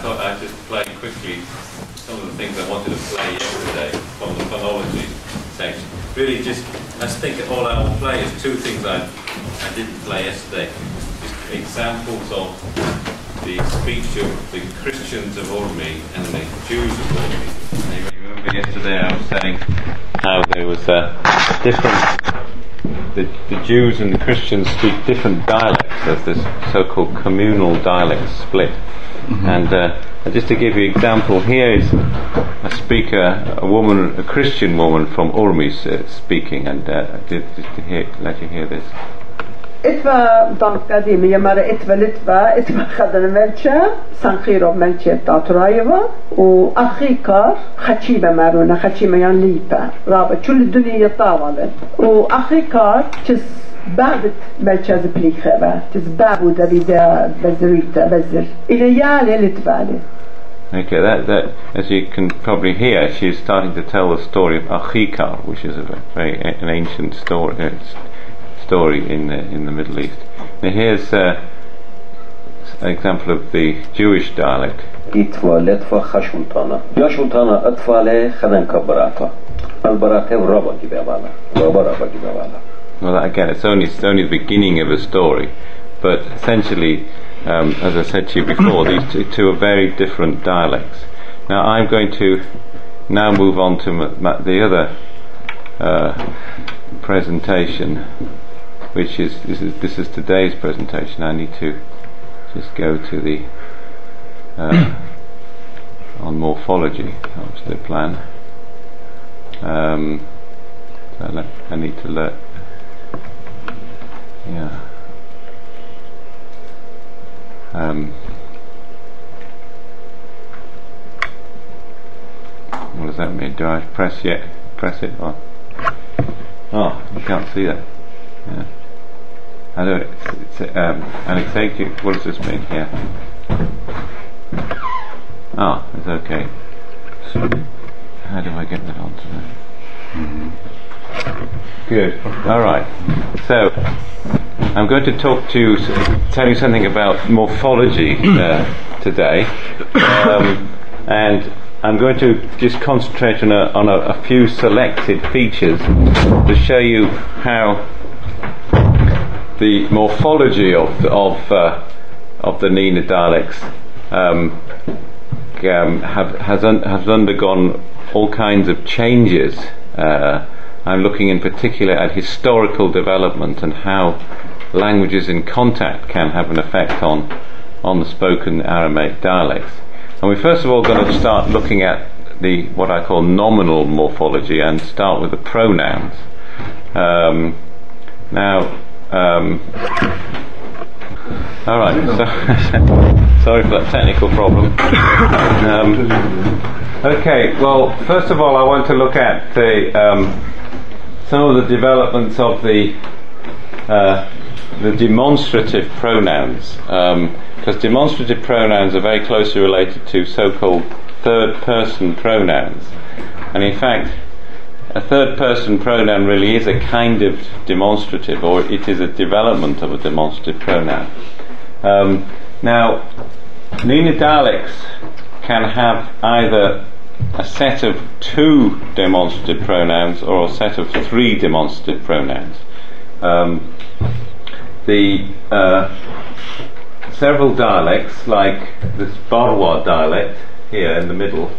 thought I'd just play quickly some of the things I wanted to play yesterday from the phonology section. Really just, I think all I will play is two things I, I didn't play yesterday. Just examples of the speech of the Christians of Urmi and the Jews of Urmi. And you remember yesterday I was saying how there was a different the, the Jews and the Christians speak different dialects. There's this so-called communal dialect split. Mm-hmm. And uh, just to give you an example, here is a speaker, a woman, a Christian woman from Ormuz uh, speaking, and uh, just, just to hear, let you hear this. Etwa dan akademija, maar itva Litva, etwa gadan melče, Sankhirov melče Tatrajeva, u Afrikar, Khachima maruna, Khachima yan lipa, raba, čuli dunija tavale. U Afrikar, čis بعد ملچة زبليخة تس بابو دبيدا بزريتا بزر إلى يالي لتفالي Okay, that, that, as you can probably hear, she's starting to tell the story of Achikar, which is a very an ancient story, uh, story in the, in the Middle East. Now here's uh, an example of the Jewish dialect. إتوا لتفا خشونتانا ياشونتانا أطفال خدن كبراتا البراتا ورابا جبابالا رابا رابا جبابالا well, again, it's only it's only the beginning of a story, but essentially, um, as I said to you before, these two, two are very different dialects. Now, I'm going to now move on to m- m- the other uh, presentation, which is this, is this is today's presentation. I need to just go to the uh, on morphology. That was the plan. Um, so I, need to learn. Yeah. Um, what does that mean? Do I press yet? Press it? Or? Oh, you can't see that. Yeah. I know it. It's, it's, um, Alexei, what does this mean here? Oh, it's okay. How do I get that onto there? Good. All right. So, I'm going to talk to you, tell you something about morphology uh, today, um, and I'm going to just concentrate on, a, on a, a few selected features to show you how the morphology of of uh, of the NENA dialects um, um, have has un- has undergone all kinds of changes. Uh, I'm looking in particular at historical development and how languages in contact can have an effect on on the spoken Aramaic dialects. And we're first of all going to start looking at the what I call nominal morphology and start with the pronouns. Um, now, um, all right. So sorry for that technical problem. Um, okay. Well, first of all, I want to look at the um, some of the developments of the uh, the demonstrative pronouns, because demonstrative pronouns are very closely related to so-called third-person pronouns, and in fact, a third-person pronoun really is a kind of demonstrative, or it is a development of a demonstrative pronoun. Um, now, NENA dialects can have either a set of two demonstrative pronouns or a set of three demonstrative pronouns. Um, the uh, several dialects, like this Barwar dialect here in the middle,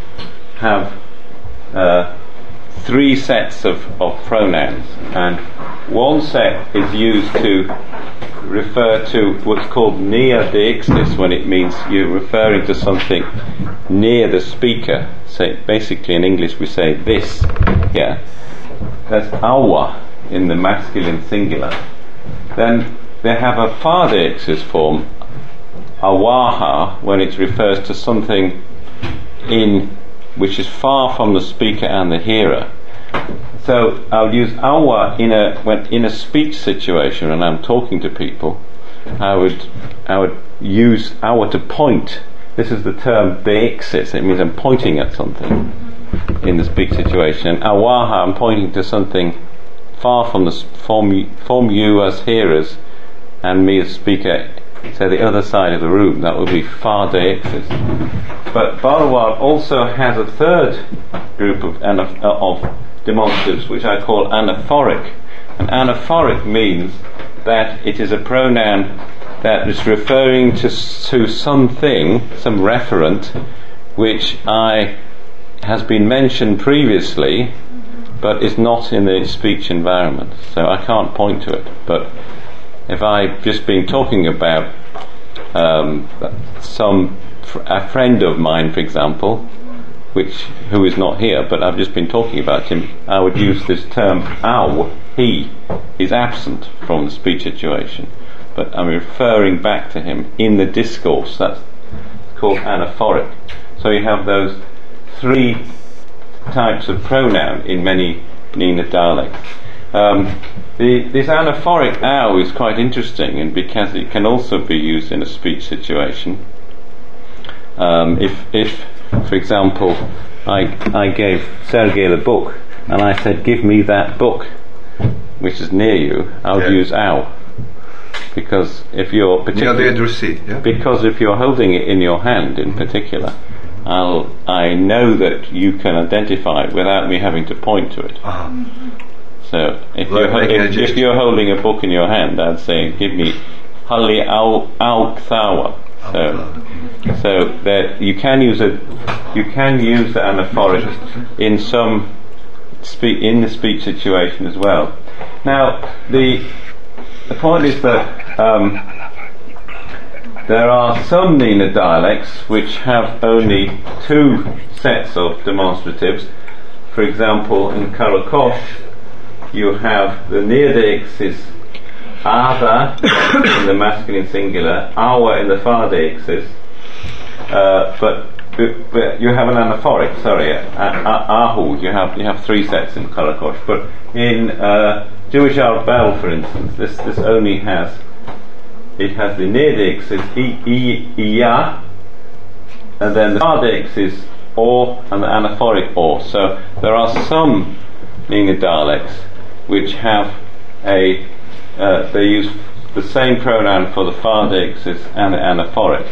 have uh, three sets of, of pronouns, and one set is used to refer to what's called near deixis when it means you're referring to something near the speaker. So basically in English we say this. Yeah, that's awa in the masculine singular. Then they have a far deixis form, awaha, when it refers to something in which is far from the speaker and the hearer. So I would use awa in a when in a speech situation when I'm talking to people. I would I would use awa to point. This is the term deixis. It means I'm pointing at something in the speech situation. And awaha, I'm pointing to something far from the from from you as hearers and me as speaker say the other side of the room, that would be far day deixis. But Barwar also has a third group of, anaph- uh, of demonstratives which I call anaphoric. And anaphoric means that it is a pronoun that is referring to, to something, some referent, which I has been mentioned previously, but is not in the speech environment. So I can't point to it. But if I've just been talking about um, some a friend of mine, for example, which who is not here, but I've just been talking about him, I would use this term "ow." He is absent from the speech situation, but I'm referring back to him in the discourse. That's called anaphoric. So you have those three types of pronoun in many NENA dialects. Um, the, this anaphoric ow is quite interesting, and because it can also be used in a speech situation. Um, if, if, for example, I, I gave Sergei the book, and I said, "Give me that book," which is near you, I would Yeah. use ow, because if you're the yeah? because if you're holding it in your hand in particular, I'll, I know that you can identify it without me having to point to it. Uh-huh. So if, you're, ho- making a if, if you're holding a book in your hand, I'd say, give me Al Kthawa. So, so that you can use a you can use the anaphoric in some spe- in the speech situation as well. Now the the point is that um, there are some NENA dialects which have only two sets of demonstratives. For example, in Karakosh, you have the near deixis Ada in the masculine singular, Awa in the far deixis, uh, but, but you have an anaphoric, sorry, a- Ahu, you have, you have three sets in Karakosh, but in uh, Jewish Arbel, for instance, this, this only has it has the near deixis i, i, iya, and then the far deixis or, and the anaphoric or. So there are some NENA dialects which have a, uh, they use the same pronoun for the far deixis and anaphoric.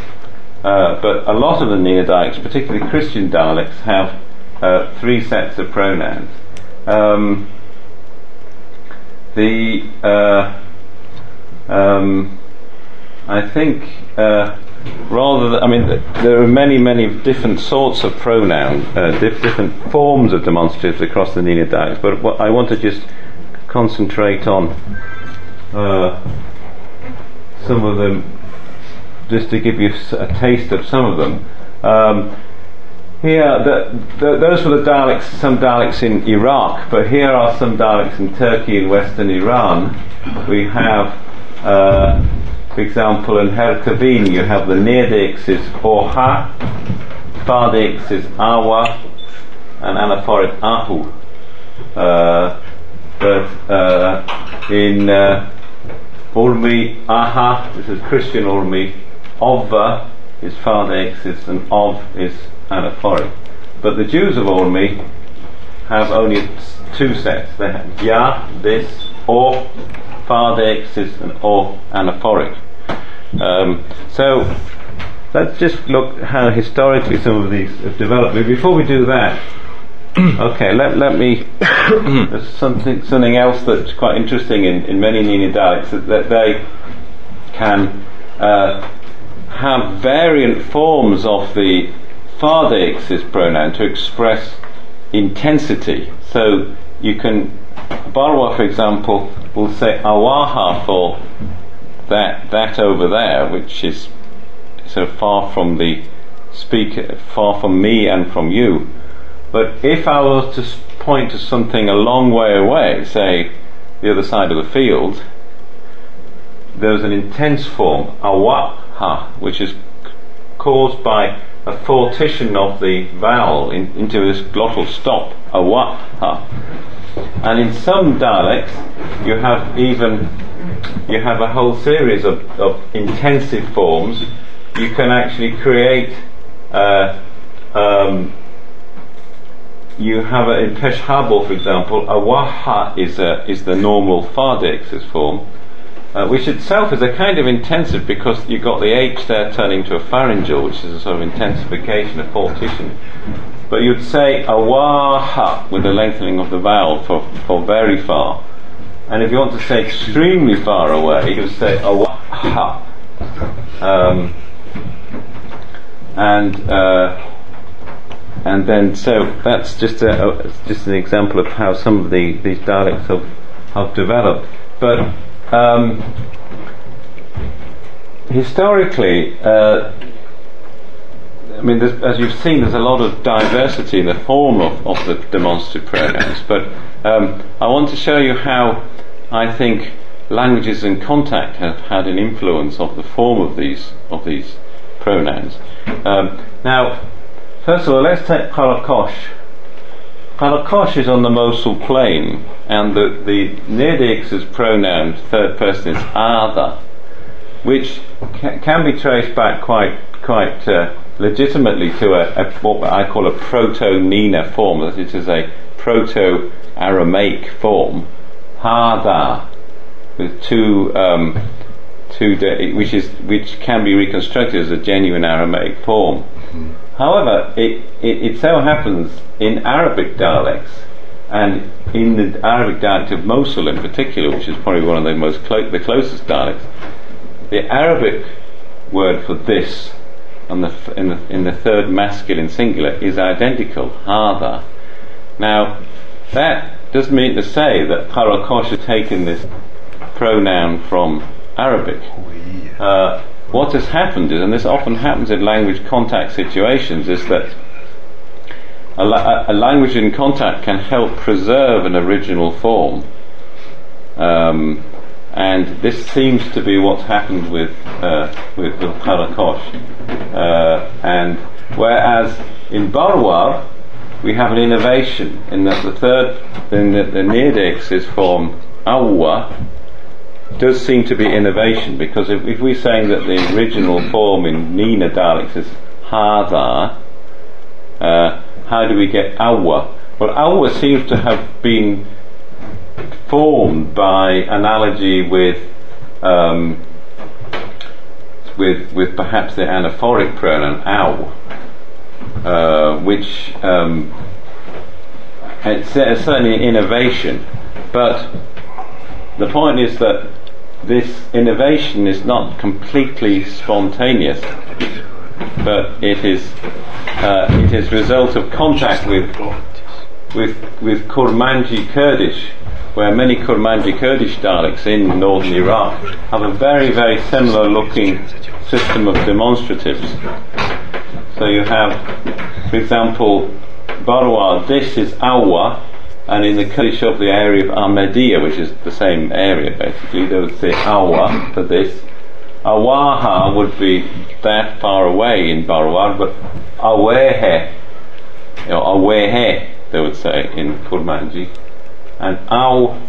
Uh, but a lot of the dialects, particularly Christian dialects, have uh, three sets of pronouns. Um, the uh, um, I think uh, rather, th- I mean, th- there are many, many different sorts of pronoun, uh, dif- different forms of demonstratives across the dialects. But what I want to just concentrate on uh, some of them, just to give you a taste of some of them. Um, here, the, the, those were the dialects, some dialects in Iraq, but here are some dialects in Turkey and Western Iran. We have, uh, for example, in Hertevin, you have the near deixis Oha, far deixis Awa, and anaphoric Ahu. Uh, but uh, in uh, Urmi Aha, this is Christian Urmi, Ovva is far deixis, and Ov is anaphoric. But the Jews of Urmi have only two sets. They have Ya, this, or far deixis, and or anaphoric. Um, so let's just look how historically some of these have developed. But before we do that, okay, let, let me. there's something something else that's quite interesting in, in many NENA dialects that, that they can uh, have variant forms of the far deixis pronoun to express intensity. So you can, Barwar, for example, will say awaha for that that over there, which is so far from the speaker, far from me and from you. But if I was to point to something a long way away, say the other side of the field, there's an intense form, awaha, which is caused by a fortition of the vowel in, into this glottal stop, awaha. And in some dialects, you have even you have a whole series of, of intensive forms. You can actually create. Uh, um, you have a, in Peshhabal, for example, awaha is a, is the normal far deixis form. uh, which itself is a kind of intensive because you've got the H there turning to a pharyngeal, which is a sort of intensification, a fortition. But you'd say awaha with the lengthening of the vowel for, for very far. And if you want to say extremely far away, you would say awaha. Um, and uh, and then so that's just a, a, just an example of how some of the these dialects have have developed. But um, historically, uh, I mean, as you've seen, there's a lot of diversity in the form of, of the demonstrative pronouns. But um, I want to show you how I think languages in contact have had an influence of the form of these of these pronouns. Um, now, first of all, let's take Karakosh. Karakosh is on the Mosul plain, and the, the near deixis pronoun, third person, is Ada, which ca- can be traced back quite quite uh, legitimately to a, a, what I call a proto-NENA form, that it is a proto-Aramaic form, Hada, with two um, two de- which is which can be reconstructed as a genuine Aramaic form. Mm-hmm. However, it, it, it so happens in Arabic dialects and in the Arabic dialect of Mosul in particular, which is probably one of the most clo- the closest dialects, the Arabic word for this on the f- in, the, in the third masculine singular is identical, hada. Now, that doesn't mean to say that Karakosh has taken this pronoun from Arabic. Uh, what has happened is, and this often happens in language contact situations, is that a, la- a language in contact can help preserve an original form. Um, and this seems to be what's happened with uh, with, with Karakosh. Uh, and whereas in Barwar we have an innovation in that the third, in the, the near deixis form Awwa, does seem to be innovation because if, if we're saying that the original form in NENA dialects is Hada, uh, how do we get Awa? Well, Awa seems to have been formed by analogy with um, with with perhaps the anaphoric pronoun ow, uh, which um, it's, certainly innovation, but the point is that this innovation is not completely spontaneous, but it is uh, it is result of contact with with with Kurmanji Kurdish, where many Kurmanji Kurdish dialects in northern Iraq have a very very similar looking system of demonstratives. So you have, for example, Barwar. This is Awa and in the Kurdish of the area of Amadiya, which is the same area basically, they would say Awa for this. Awaha would be that far away in Barwar, but Awehe, you know, Awehe, they would say in Kurmanji. And Aw,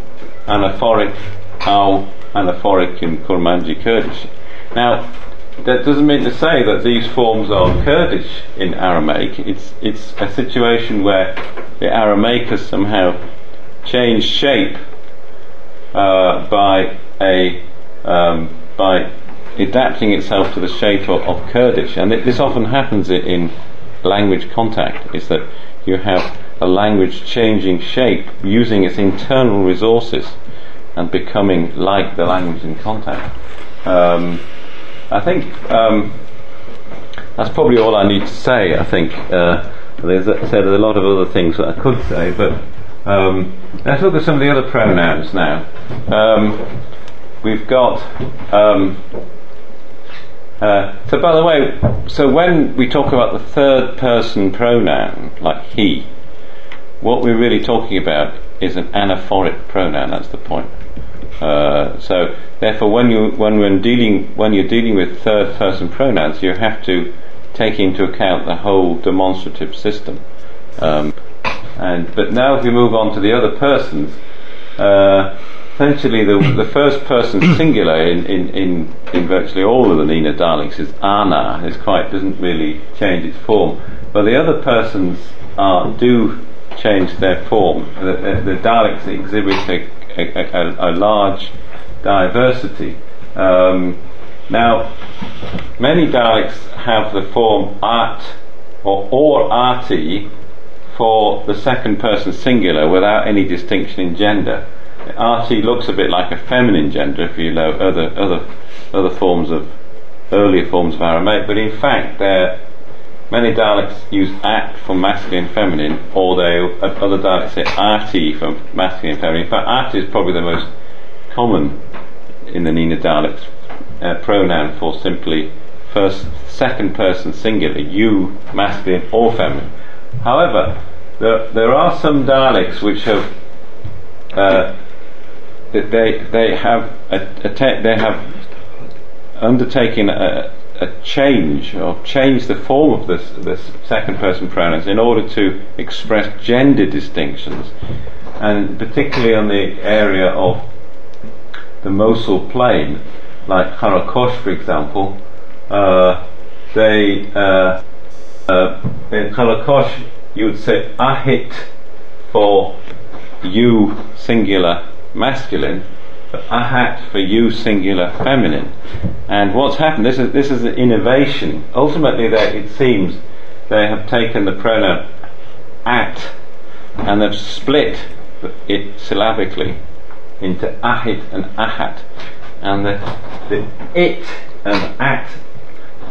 anaphoric, Aw, anaphoric in Kurmanji Kurdish. Now, that doesn't mean to say that these forms are Kurdish in Aramaic. It's it's a situation where the Aramaic has somehow changed shape uh, by a um, by adapting itself to the shape of, of Kurdish, and it, this often happens in language contact. Is that you have a language changing shape using its internal resources and becoming like the language in contact. Um, I think um, that's probably all I need to say. I think uh, there's a, so there's a lot of other things that I could say, but um, let's look at some of the other pronouns now. Um, we've got. Um, uh, so, by the way, so when we talk about the third person pronoun, like he, what we're really talking about is an anaphoric pronoun. That's the point. Uh, so therefore, when you when we're dealing when you're dealing with third person pronouns, you have to take into account the whole demonstrative system. Um, and but now, if we move on to the other persons, uh, essentially the the first person singular in, in, in, in virtually all of the NENA dialects is ana. It's quite doesn't really change its form, but the other persons are do change their form. The, the, the dialects exhibit a a, a, a large diversity. Um, now, many dialects have the form art or or arti for the second person singular without any distinction in gender. Arti looks a bit like a feminine gender if you know other other other forms of earlier forms of Aramaic, but in fact they're Many dialects use at for masculine and feminine, or they other dialects say arti for masculine and feminine. In fact, arti is probably the most common in the NENA dialects uh, pronoun for simply first, second person singular, you masculine or feminine. However, there, there are some dialects which have uh, they they have a, a te- they have undertaken a, a change or change the form of this, this second person pronouns in order to express gender distinctions, and particularly on the area of the Mosul plain, like Karakosh, for example, uh, they uh, uh, in Karakosh you would say ahit for you singular masculine ahat for you singular feminine. And what's happened, this is, this is an innovation. Ultimately, they, it seems they have taken the pronoun at and they've split it syllabically into ahit and ahat. And the, the it and at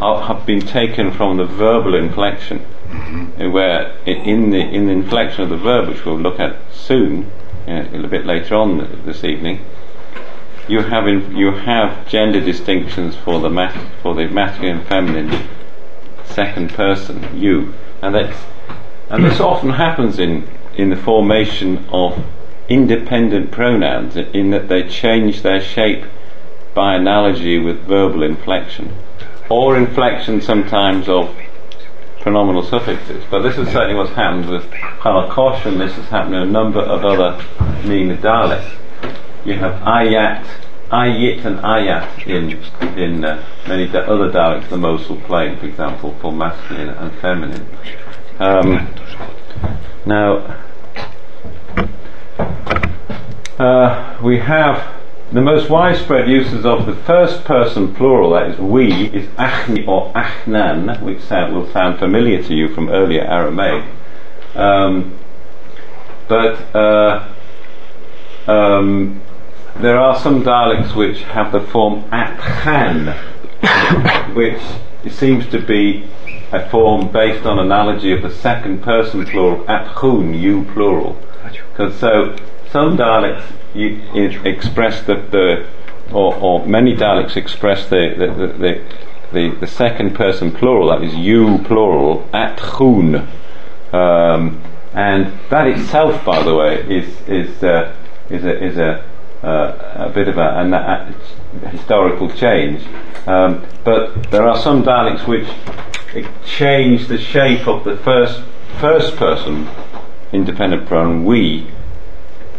are, have been taken from the verbal inflection, mm-hmm. where in the, in the inflection of the verb, which we'll look at soon, uh, a little bit later on this evening, you have in, you have gender distinctions for the mas- for the masculine and feminine second person you. And that's and this often happens in in the formation of independent pronouns in that they change their shape by analogy with verbal inflection or inflection sometimes of pronominal suffixes. But this is certainly what's happened with Karakosh and this has happened in a number of other NENA dialects you have ayat, ayit and ayat in in uh, many da- other dialects, the Mosul plain, for example, for masculine and feminine. Um, now, uh, we have the most widespread uses of the first person plural, that is we, is achni or achnan, which sound, will sound familiar to you from earlier Aramaic. Um, but uh, um, there are some dialects which have the form atchan, which seems to be a form based on analogy of the second person plural, atchun, you plural. Because so some dialects you, express the, the or, or, many dialects express the the, the, the, the second person plural, that is you plural, atchun. Um, and that itself, by the way, is is uh, is a is a uh, a bit of a, a, historical change. Um, but there are some dialects which change the shape of the first first person independent pronoun we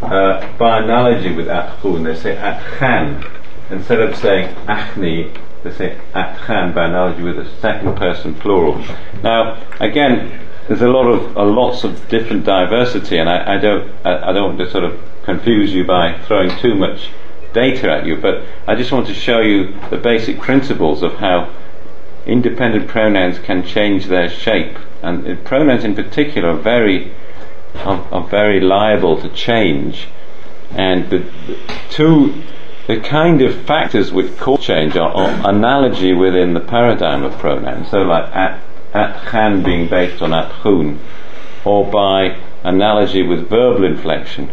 uh, by analogy with atchun. They say atchan instead of saying achni. They say atchan by analogy with the second person plural. Now, again, there's a lot of lots of different diversity, and I, I don't I, I, don't want to sort of confuse you by throwing too much data at you, but I just want to show you the basic principles of how independent pronouns can change their shape, and uh, pronouns in particular are very are, are very liable to change, and the, the two the kind of factors which cause change are, are analogy within the paradigm of pronouns. So, like at at khan being based on at khun, or by analogy with verbal inflection,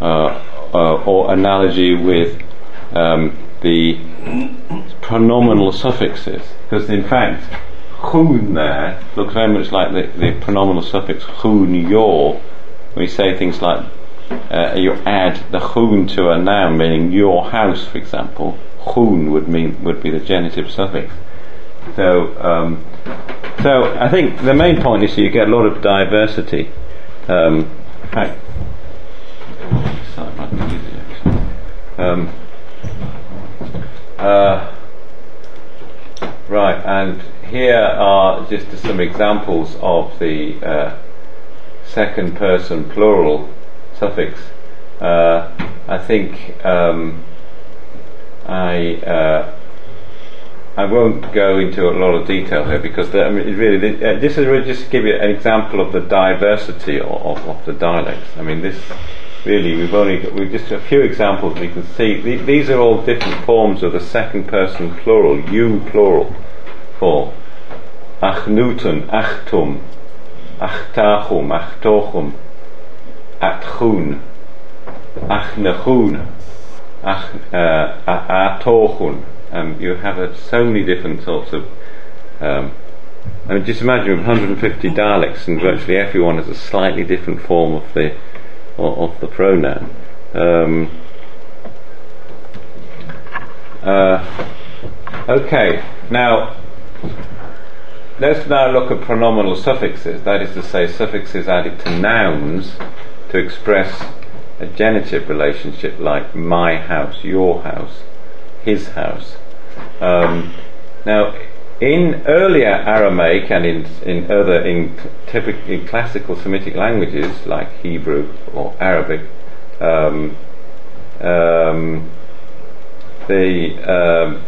or analogy with um, the pronominal suffixes. Because in fact, khun there looks very much like the, the pronominal suffix khun your. We say things like uh, you add the khun to a noun, meaning your house, for example. Khun would mean would be the genitive suffix. So, um, so I think the main point is you get a lot of diversity. Um, in fact, um, uh, right, and here are just some examples of the uh, second person plural suffix. Uh, I think um, I uh, I won't go into a lot of detail here because the, I mean, really uh, this is really just to give you an example of the diversity of, of, of the dialects. I mean, this really we've only got, we've just a few examples we can see. The, these are all different forms of the second person plural, you plural form. Achnuten, achtum, achtachum, achtochum, atchun, achnechun, ach, uh. Um, you have uh, so many different sorts of. Um, I mean, just imagine 150 dialects, and virtually everyone has a slightly different form of the of the pronoun. Um, uh, okay, now let's now look at pronominal suffixes, that is to say, suffixes added to nouns to express a genitive relationship like my house, your house, his house. Um, now, in earlier Aramaic and in, in other in, in classical Semitic languages like Hebrew or Arabic, um, um, the um,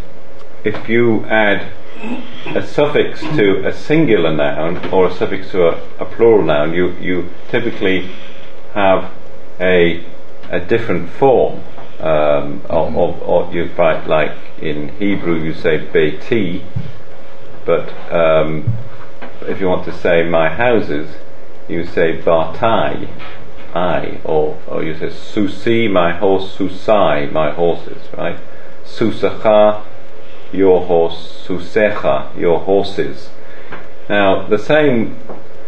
if you add a suffix to a singular noun or a suffix to a, a plural noun, you, you typically have a a different form um, of, of, of you write like in Hebrew you say beti but um, if you want to say my houses, you say Bartai, I, or, or you say Susi, my horse, Susai, my horses, right? Susacha, your horse, Susecha, your horses. Now, the same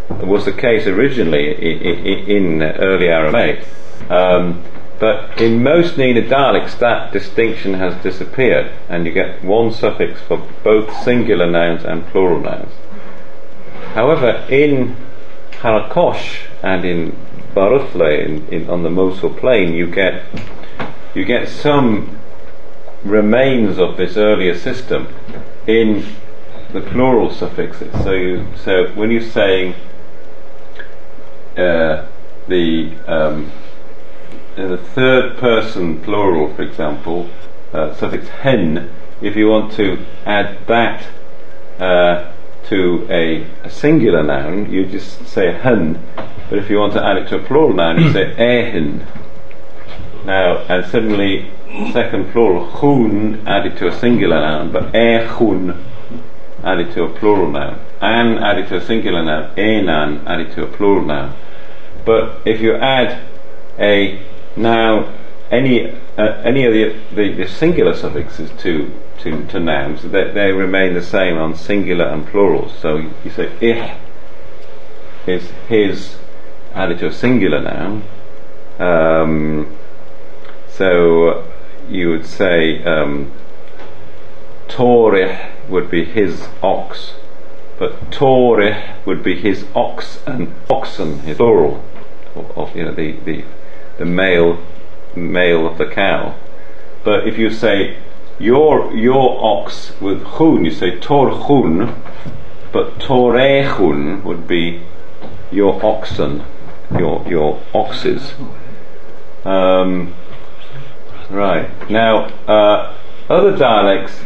was the case originally in, in early Aramaic. Um, but in most NENA dialects, that distinction has disappeared, and you get one suffix for both singular nouns and plural nouns. However, in Karakosh and in Baruthle, in, in, on the Mosul plain, you get you get some remains of this earlier system in the plural suffixes. So, you, so when you're saying uh, the um, in the third person plural, for example, uh, suffix hen, if you want to add that uh, to a, a, singular noun, you just say hen, but if you want to add it to a plural noun, you say ehen. Now, and suddenly, second plural, chun added to a singular noun, but echun added to a plural noun, an added to a singular noun, enan added to a plural noun. But if you add a now, any uh, any of the, the, the, singular suffixes to, to, to nouns, they, they remain the same on singular and plural. So you say ich is his added to a singular noun. Um, so you would say um, Torih would be his ox, but Torih would be his ox and oxen, his plural, of you know the, the the male male of the cow. But if you say your your ox with chun, you say tor chun, but torechun would be your oxen, your your oxes. Um, right now, uh, other dialects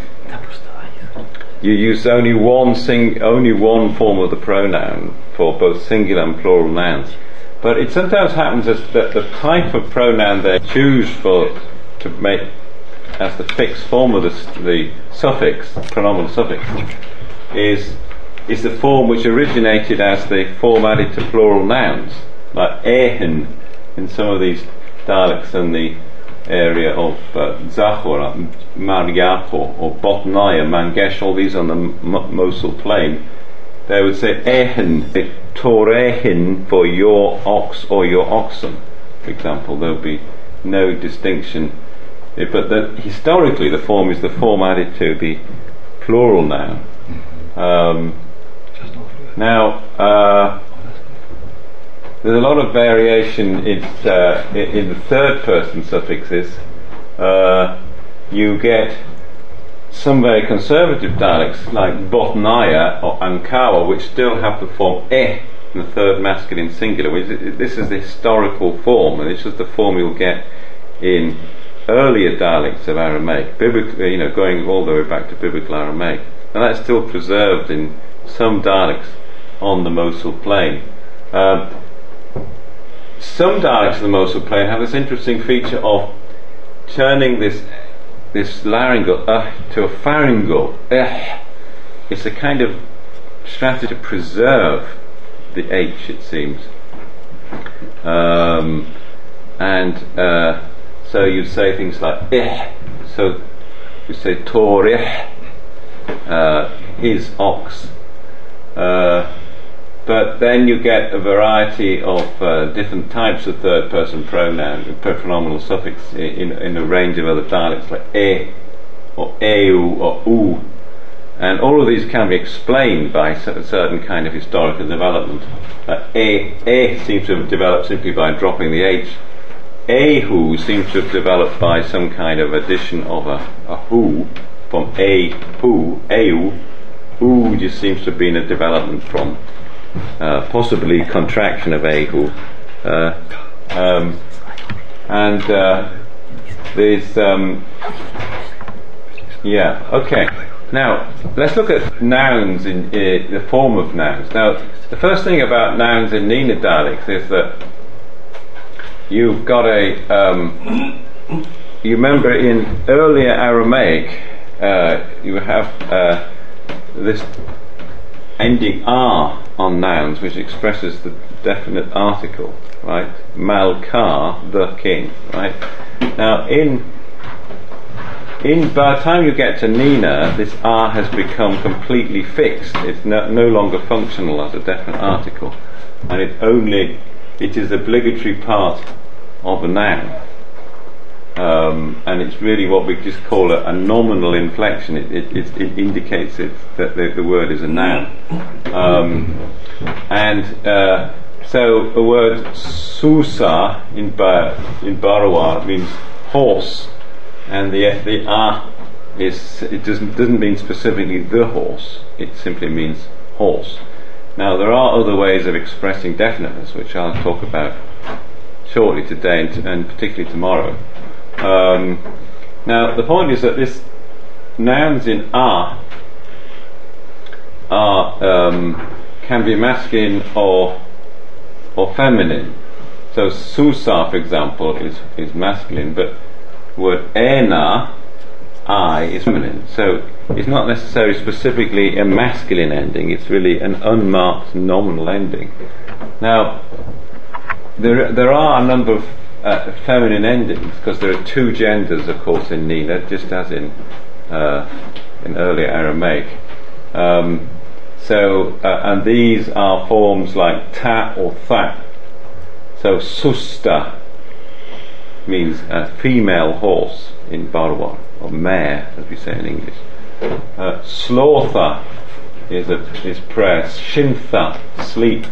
you use only one sing only one form of the pronoun for both singular and plural nouns. But it sometimes happens that the type of pronoun they choose for to make as the fixed form of the, the suffix, pronominal suffix, is is the form which originated as the form added to plural nouns, like ehen in some of these dialects in the area of uh, Zakho, like Maryapo, or Botnaya, Mangesh, all these on the M- Mosul plain they would say ehen, torehin for your ox or your oxen, for example. There would be no distinction. But the, historically, the form is the form added to the plural noun. Um, now, uh, there's a lot of variation in, uh, in the third person suffixes. Uh, you get some very conservative dialects like Botnaya or Ankawa, which still have the form eh in the third masculine singular. Which this is the historical form, and this is the form you'll get in earlier dialects of Aramaic, biblical, you know, going all the way back to biblical Aramaic, and that's still preserved in some dialects on the Mosul plain. Um, some dialects of the Mosul plain have this interesting feature of turning this this laryngeal uh, to a pharyngeal. Uh, it's a kind of strategy to preserve the H, it seems. Um, and uh, so you say things like eh. So you say torih, uh, his ox. Uh, but then you get a variety of uh, different types of third person pronoun, pronominal suffix in, in a range of other dialects like e or eu or u. And all of these can be explained by a certain kind of historical development. Uh, e, e seems to have developed simply by dropping the h. Ehu seems to have developed by some kind of addition of a, a who from a who, eu. U just seems to have been a development from uh, possibly contraction of Ehu. Uh, um, and uh, there's, um, yeah, okay. Now, let's look at nouns in the form of nouns. Now, the first thing about nouns in NENA dialects is that you've got a, um, you remember in earlier Aramaic, uh, you have uh, this ending R on nouns, which expresses the definite article, right? Malkar, the king, right? Now, in in by the time you get to NENA, this R has become completely fixed. It's no, no longer functional as a definite article, and it only it is obligatory part of a noun um, and it's really what we just call a, a nominal inflection. It, it, it, it indicates that the, the, word is a noun. Um, and uh, so the word susa in, in Barwar means horse, and the the ah is it doesn't doesn't mean specifically the horse. It simply means horse. Now there are other ways of expressing definiteness, which I'll talk about shortly today and, t- and particularly tomorrow. Um, now, the point is that this nouns in are are um, can be masculine or or feminine. So susa, for example, is is masculine, but word ena, I, is feminine. So it's not necessarily specifically a masculine ending. It's really an unmarked nominal ending. Now, there there are a number of uh, feminine endings because there are two genders, of course, in NENA, just as in uh, in earlier Aramaic. Um, so, uh, and these are forms like ta or tha. So, susta means a female horse in Barwar, or mare, as we say in English. Uh, slaughter is a, is prayer. Shintha, sleep.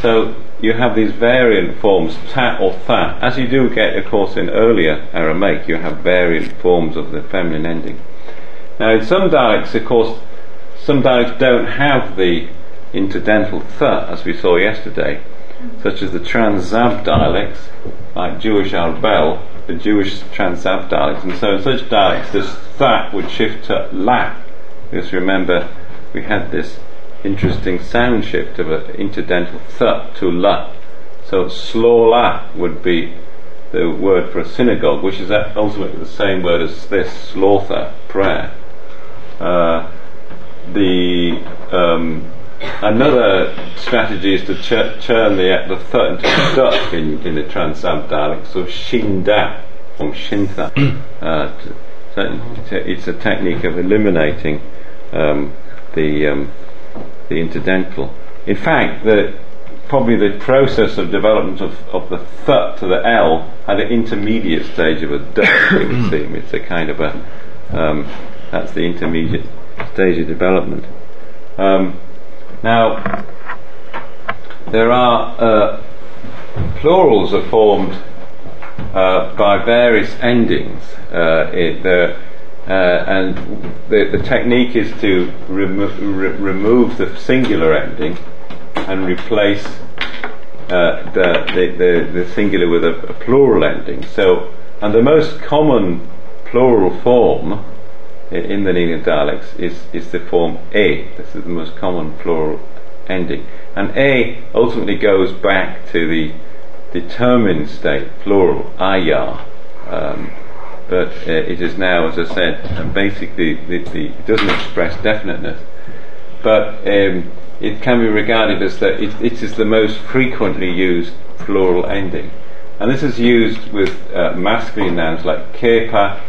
So you have these variant forms, ta or tha. As you do get, of course, in earlier Aramaic, you have variant forms of the feminine ending. Now, in some dialects, of course, some dialects don't have the interdental th, as we saw yesterday, such as the Trans-Zab dialects, like Jewish Arbel, the Jewish Trans-Zab dialects. And so in such dialects, this th would shift to la, because remember, we had this interesting sound shift of an interdental th to la. So slola would be the word for a synagogue, which is ultimately the same word as this, slaughter, prayer. Uh, the um, another strategy is to ch- churn the the th into duck in, in the Trans-Zab dialect, so shinda from shintha. Uh, it's a technique of eliminating um, the um, the interdental. In fact, the, probably the process of development of, of the th to the L had an intermediate stage of a d, it would seem. It's a kind of a, um, that's the intermediate stage of development. Um, now, there are uh, plurals are formed uh, by various endings. Uh, it, uh, and the, the technique is to remo- re- remove the singular ending and replace uh, the, the, the, the, singular with a, a, plural ending. So and the most common plural form in the NENA dialects is, is the form a. This is the most common plural ending. And a ultimately goes back to the determined state, plural, aya. Um, but uh, it is now, as I said, basically the, the, it doesn't express definiteness. But um, it can be regarded as that it, it is the most frequently used plural ending. And this is used with uh, masculine nouns like kepa,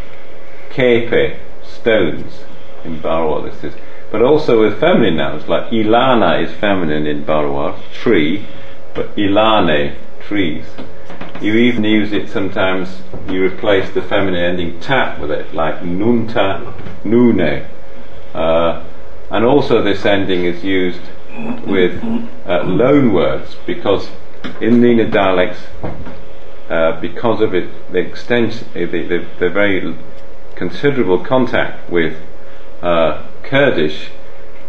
kepe, stones in Barwar, this is. But also with feminine nouns like ilana is feminine in Barwar, tree, but ilane, trees. You even use it sometimes, you replace the feminine ending ta with it, like nunta, nune. Uh, and also this ending is used with uh, loan words because in NENA dialects, uh, because of it, the extent, the, the, the very considerable contact with uh, Kurdish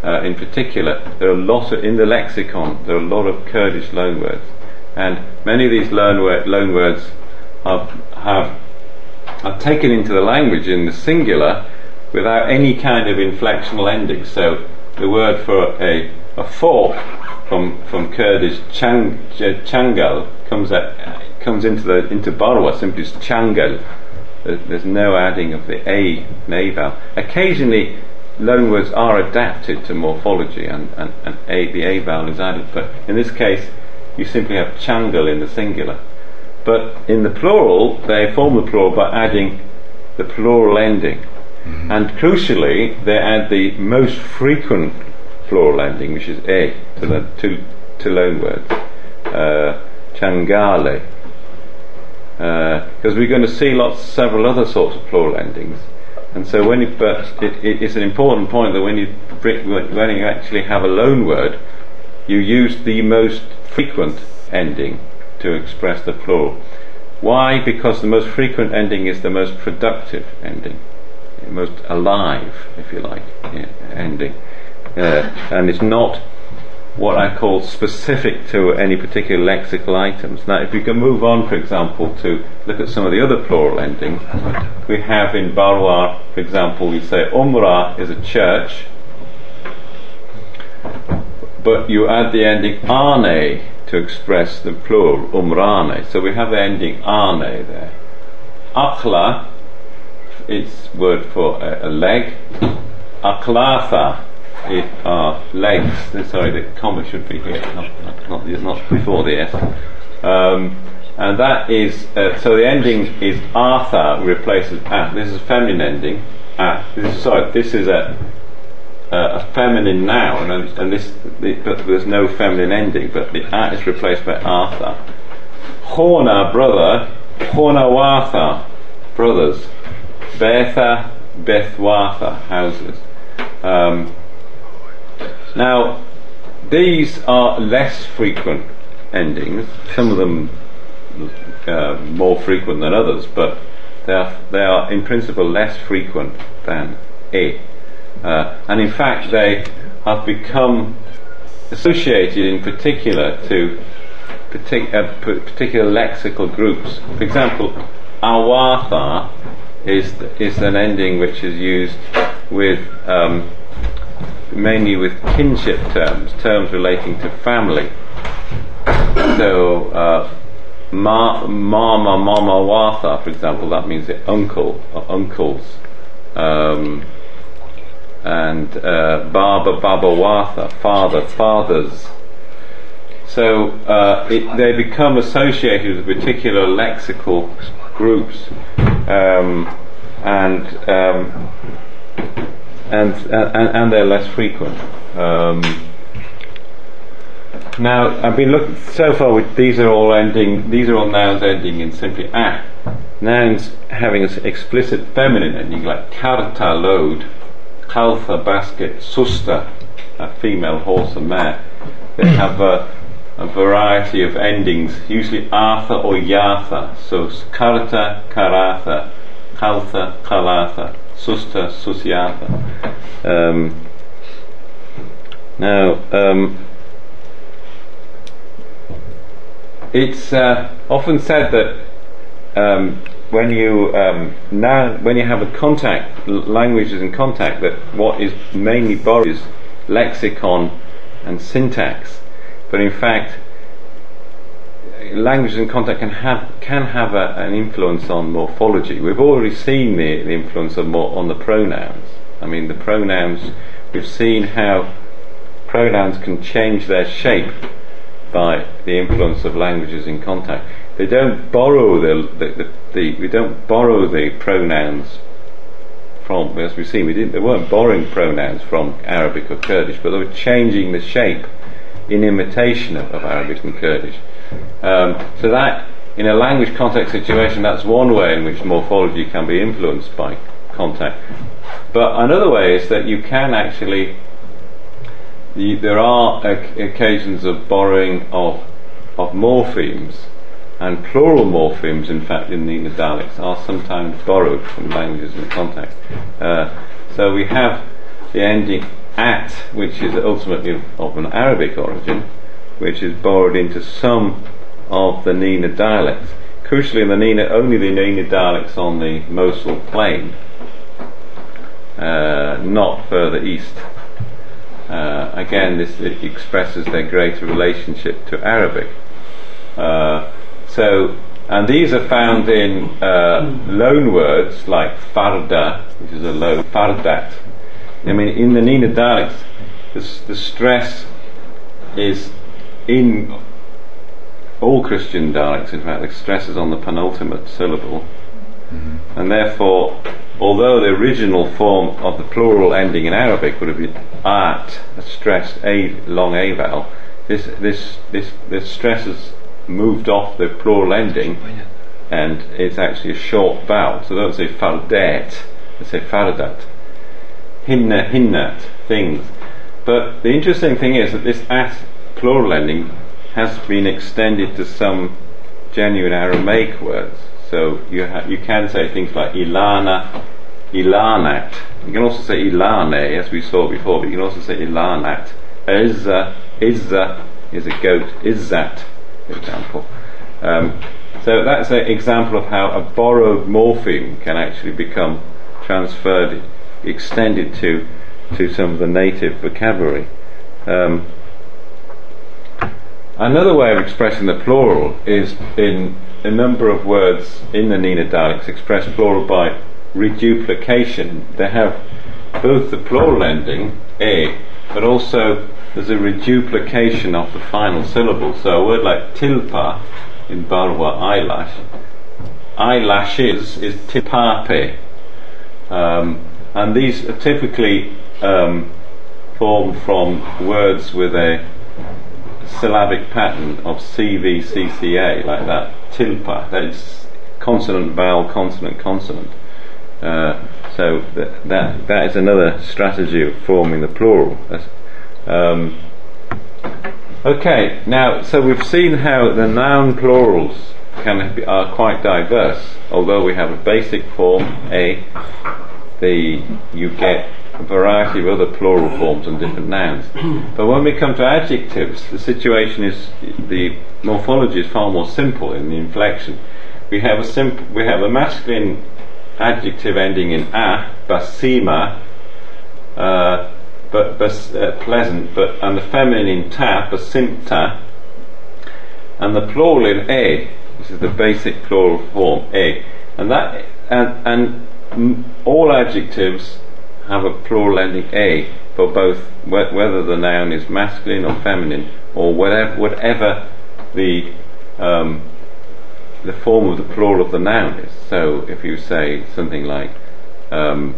uh, in particular, there are a lot of, in the lexicon, there are a lot of Kurdish loanwords. And many of these loan, word, loan words have, have, are taken into the language in the singular without any kind of inflectional ending. So the word for a, a fork from, from Kurdish chang, changal comes, at, comes into, the, into Barwar simply as changal. There's no adding of the a, an vowel. Occasionally, loanwords are adapted to morphology, and, and, and a, the a vowel is added. But in this case, you simply have changal in the singular. But in the plural, they form the plural by adding the plural ending. And crucially, they add the most frequent plural ending, which is a, to, the, to, to loanwords. Uh, changale because we're going to see lots, several other sorts of plural endings. And so when you, but it, it, it's an important point that when you when you actually have a loan word, you use the most frequent ending to express the plural. Why? Because the most frequent ending is the most productive ending, the most alive, if you like, yeah, ending, uh, and it's not what I call specific to any particular lexical items. Now, if we can move on, for example, to look at some of the other plural endings, we have in Barwar, for example, we say Umrah is a church, but you add the ending ane to express the plural, umrane. So we have the ending ane there. Akla, it's word for a, a leg. Aklatha, it are legs. Sorry, the comma should be here, not, not, not, before the S. Um, and that is, uh, so the ending is Arthur replaces at. This is a feminine ending. At. This is, sorry, this is a, a, a feminine noun, and, and this, the, but there's no feminine ending, but the at is replaced by Arthur. Horna, brother. Hornawatha, brothers. Betha, Bethwatha, houses. Um, now, these are less frequent endings. Some of them uh, more frequent than others, but they are, they are in principle less frequent than a. Uh, and in fact, they have become associated in particular to partic- uh, p- particular lexical groups. For example, awatha is is an ending which is used with um, mainly with kinship terms, terms relating to family. So, uh, ma, mama, mama, watha, for example, that means uncle or uncles. Um, and uh, baba, baba, watha, father, fathers. So uh, it, they become associated with particular lexical groups, um, and, um, and and and they're less frequent. Um, now I've been looking so far. With these are all ending. These are all nouns ending in simply ah. Nouns having an explicit feminine ending, like karta, load, kalfa, basket, susta, a female horse and mare. They have a, a variety of endings, usually artha or yatha. So karta, karatha, kaltha, kalatha, susta, susyatha. Um, now, um, it's uh, often said that um, when you um, now when you have a contact languages in contact that what is mainly borrowed is lexicon and syntax, but in fact languages in contact can have can have a, an influence on morphology. We've already seen the, the influence of more on the pronouns. I mean the pronouns we've seen how pronouns can change their shape by the influence of languages in contact. They don't borrow the, the, the, we don't borrow the pronouns from as we've seen we didn't they weren't borrowing pronouns from Arabic or Kurdish, but they were changing the shape in imitation of, of Arabic and Kurdish. Um, so that in a language context situation, that's one way in which morphology can be influenced by contact. But another way is that you can actually the, there are occasions of borrowing of of morphemes, and plural morphemes, in fact, in the Nadalics, are sometimes borrowed from languages in contact. Uh, so we have the ending at, which is ultimately of, of an Arabic origin, which is borrowed into some of the NENA dialects. Crucially, the NENA, only the NENA dialects on the Mosul plain, uh, not further east. Uh, again, this expresses their greater relationship to Arabic. Uh, so, and these are found in uh, loan words like farda, which is a loan, fardat. I mean, in the NENA dialects, the, the stress is in all Christian dialects, in fact, the stress is on the penultimate syllable. Mm-hmm. And therefore, although the original form of the plural ending in Arabic would have been at, a stressed a long a vowel, this this this this stress has moved off the plural ending, oh, and it's actually a short vowel. So don't say fardet, say fardat. Hinna hinnat things. But the interesting thing is that this at plural ending has been extended to some genuine Aramaic words. So you ha- you can say things like Ilana, Ilanat. You can also say Ilane, as we saw before, but you can also say Ilanat. Izza, Izza is a goat. Izzat, example. Um, so that's an example of how a borrowed morpheme can actually become transferred, extended to to some of the native vocabulary. Um, another way of expressing the plural is in a number of words in the NENA dialects express plural by reduplication. They have both the plural ending, a, but also there's a reduplication of the final syllable. So a word like tilpa in Barwar eyelash, eyelashes is tipape. Um, and these are typically um, formed from words with a syllabic pattern of CVCCA, like that, tilpa, that is consonant, vowel, consonant, consonant. Uh, so that, that that is another strategy of forming the plural. Um, okay, now so we've seen how the noun plurals can be, are quite diverse. Although we have a basic form a, the you get a variety of other plural forms and different nouns. But when we come to adjectives, the situation is the morphology is far more simple in the inflection. We have a simple, we have a masculine adjective ending in a, basima, uh, but bas, uh, pleasant, but and the feminine in ta, basimta, and the plural in a, which is the basic plural form a, and that and and all adjectives have a plural ending a for both wh- whether the noun is masculine or feminine or whatever whatever the um, the form of the plural of the noun is. So if you say something like um,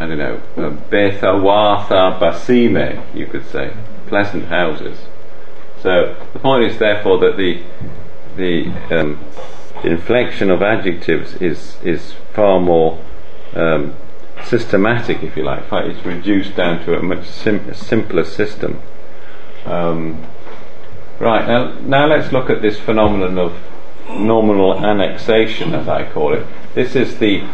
I don't know uh, Bethawatha Basime, you could say pleasant houses. So the point is therefore that the the um, inflection of adjectives is is far more um, systematic, if you like. It's reduced down to a much sim- simpler system. Um, right now, now let's look at this phenomenon of nominal annexation, as I call it. This is the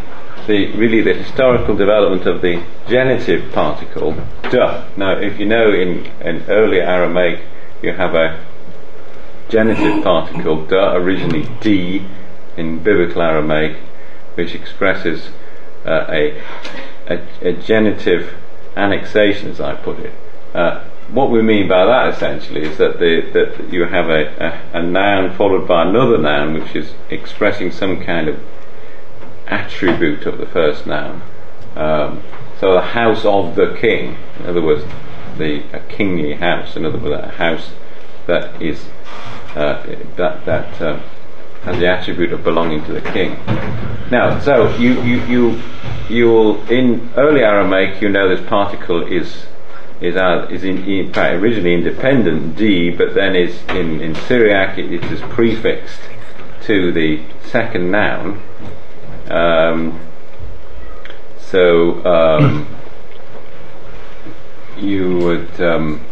the really the historical development of the genitive particle da. Now, if you know in early Aramaic, you have a genitive particle da, originally d in biblical Aramaic, which expresses uh, a, a, a genitive annexation, as I put it. Uh, what we mean by that essentially is that, the, that you have a, a, a, noun followed by another noun which is expressing some kind of attribute of the first noun. Um, so the house of the king, in other words, the a kingly house, in other words, a house that is uh, that that uh, has the attribute of belonging to the king. Now, so you you you you will in early Aramaic, you know this particle is is uh, is in, in fact originally independent d, but then is in in Syriac it, it is prefixed to the second noun. Um, so um, you would um,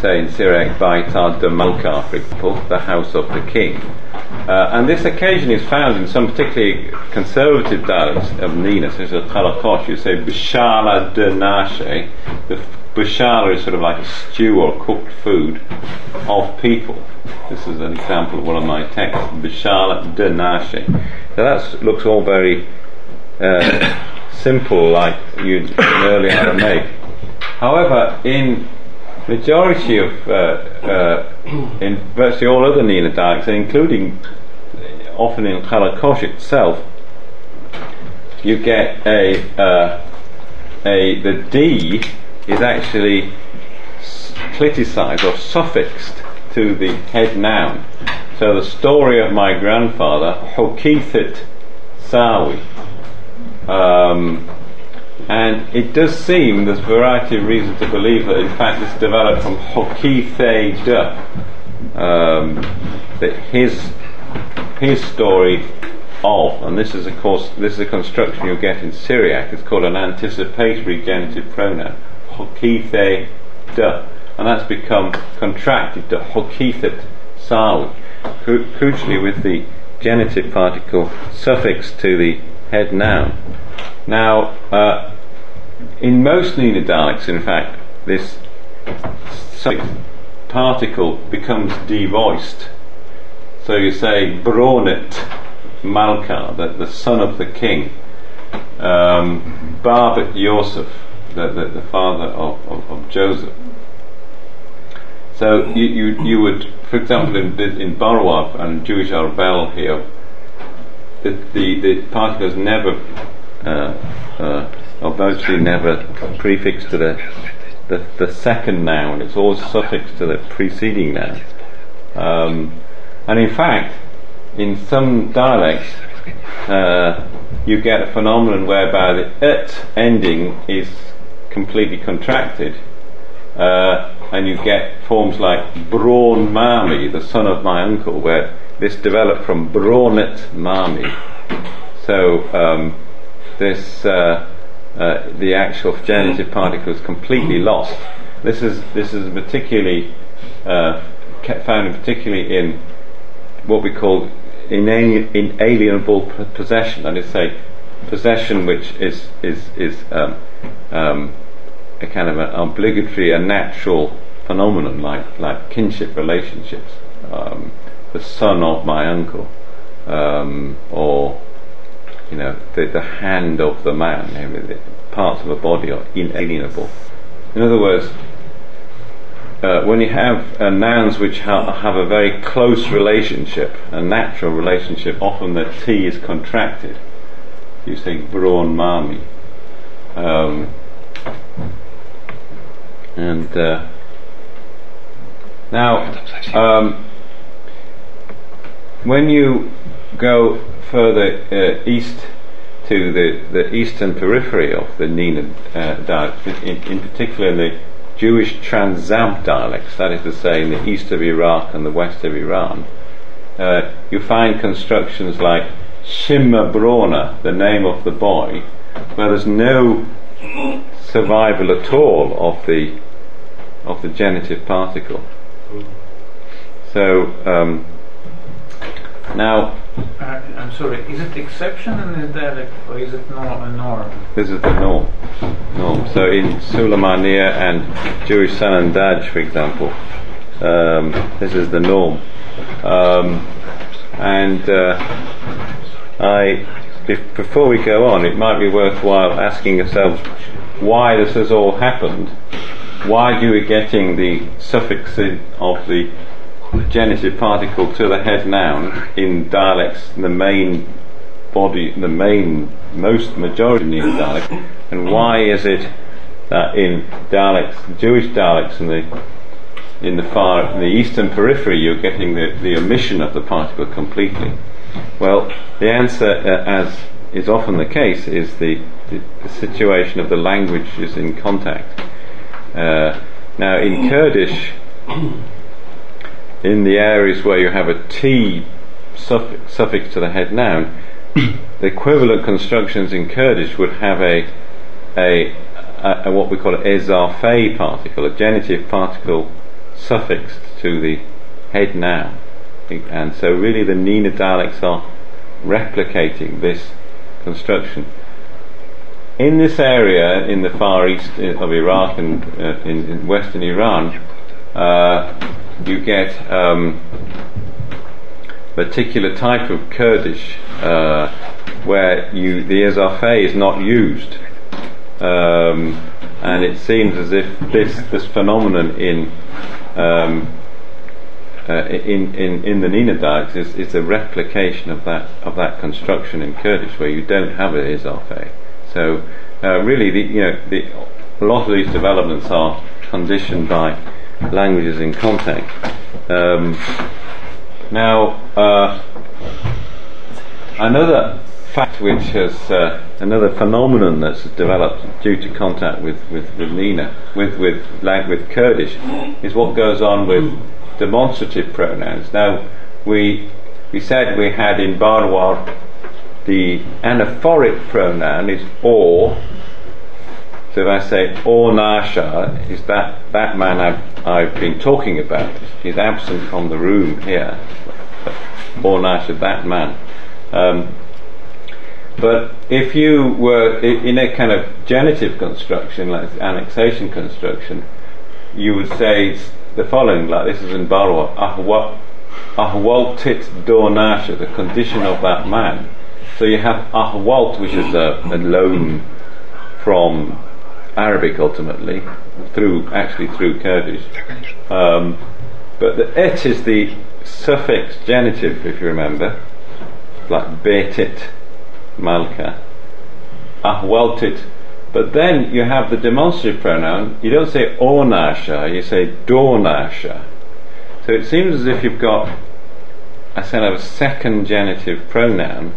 say in Syriac Baitar de Malka, for example, the house of the king. Uh, and this occasion is found in some particularly conservative dialects of NENA, such as Karakosh. You say Bishala de Nashe. The Bishala is sort of like a stew or cooked food of people. This is an example of one of my texts, Bishala de Nashe. So that looks all very uh, simple, like you in early Aramaic. However, in majority of, uh, uh, in virtually all other NENA dialects, including often in Karakosh itself, you get a, uh, a the D is actually cliticized or suffixed to the head noun. So the story of my grandfather, Hokithit Sawi, um, and it does seem there's a variety of reasons to believe that in fact this developed from Hokithe um, that his his story of, and this is of course this is a construction you'll get in Syriac, it's called an anticipatory genitive pronoun, Hokithe and that's become contracted to Hokithet cru- crucially with the genitive particle suffixed to the head noun. Now, uh, in most Dialects, in fact, this particle becomes devoiced. So you say Bronet Malka, the, the son of the king, um, Barbet Yosef, the, the, the father of, of, of, Joseph. So you, you, you would, for example, in, in Barwar and Jewish Arbel here, the, the, the particle is never uh, uh, are never prefixed to the, the, the second noun, it's always suffixed to the preceding noun. Um, and in fact, in some dialects, uh, you get a phenomenon whereby the it ending is completely contracted, uh, and you get forms like Braun Mami, the son of my uncle, where this developed from Bronet Mami. So um, this uh, uh, the actual genitive particle is completely lost. This is this is particularly uh, found particularly in what we call inalienable possession. That is, say, possession which is is is um, um, a kind of an obligatory, a natural phenomenon, like like kinship relationships. Um, the son of my uncle, um, or you know, the, the hand of the man, you know, the parts of a body are inalienable. In other words, uh, when you have uh, nouns which ha- have a very close relationship, a natural relationship, often the T is contracted. You say brawn mami. Um, and uh, now, um, when you go further uh, east to the, the eastern periphery of the NENA uh, dialect, in, in, particular in the Jewish Trans-Zab dialects, that is to say in the east of Iraq and the west of Iran, uh, you find constructions like Shimma Brona, the name of the boy, where there's no survival at all of the of the genitive particle. So um, now uh, I'm sorry, is it exception in this dialect or is it norm, a norm? This is the norm. norm. So in Suleymaniya and Jewish Sanandaj, for example, um, this is the norm. Um, and uh, I bef- before we go on, it might be worthwhile asking ourselves why this has all happened. Why do we getting the suffix of the genitive particle to the head noun in dialects, the main body, the main, most majority of dialect, and why is it that in dialects, Jewish dialects in the in the far, in the eastern periphery, you're getting the, the omission of the particle completely? Well, the answer, uh, as is often the case, is the, the, the situation of the languages in contact. Uh, now, in Kurdish, in the areas where you have a T suffix, suffix to the head noun, the equivalent constructions in Kurdish would have a, a, a, a what we call an ezafe particle, a genitive particle suffixed to the head noun. And so, really, the NENA dialects are replicating this construction. In this area, in the far east of Iraq and uh, in, in western Iran, uh, you get um, particular type of Kurdish uh, where you the ezafe is not used, um, and it seems as if this this phenomenon in um, uh, in, in, in the dialects is, is a replication of that of that construction in Kurdish where you don't have a izafe. So uh, really, the, you know, the, a lot of these developments are conditioned by languages in contact. Um, now, uh, another fact which has uh, another phenomenon that's developed due to contact with, with, with NENA, with with like with Kurdish, is what goes on with demonstrative pronouns. Now, we we said we had in Barwar the anaphoric pronoun is or. So if I say or Nasha, is that that man I've, I've been talking about? He's absent from the room here. Or Nasha, that man. Um, but if you were in a kind of genitive construction, like annexation construction, you would say the following, like this is in ahwa, ahwaltit do nasha, the condition of that man. So you have ahwalt, which is a, a loan from Arabic ultimately, through actually through Kurdish. Um, but the et is the suffix genitive, if you remember, like betit, malka, ahwaltit. But then you have the demonstrative pronoun. You don't say ornasha, you say dornasha. So it seems as if you've got a kind of a second genitive pronoun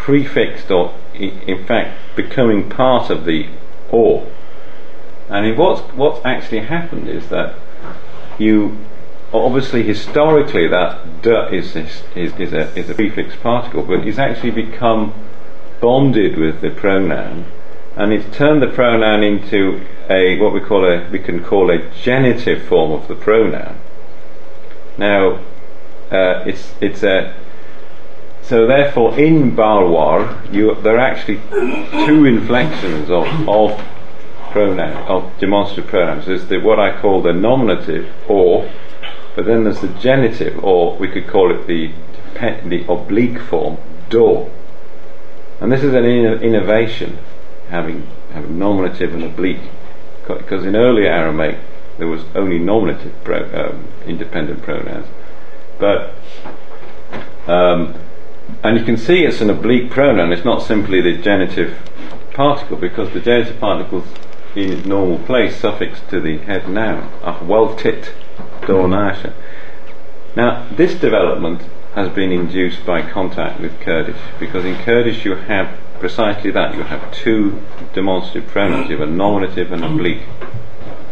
prefixed or in fact becoming part of the or. And what's what's actually happened is that you obviously historically that d is is, is, is a is a prefix particle, but it's actually become bonded with the pronoun, and it's turned the pronoun into a what we call a we can call a genitive form of the pronoun. Now, uh, it's it's a so therefore in Barwar you there are actually two inflections of of pronoun of demonstrative pronouns. There's the what I call the nominative or, but then there's the genitive or we could call it the the oblique form do. And this is an inno- innovation, having having nominative and oblique, because in early Aramaic there was only nominative pro, um, independent pronouns, but um, and you can see it's an oblique pronoun. It's not simply the genitive particle because the genitive particle's in its normal place suffixed to the head noun. Ahwaltit dornasha. Now this development has been induced by contact with Kurdish because in Kurdish you have precisely that. You have two demonstrative pronouns. You have a nominative and oblique.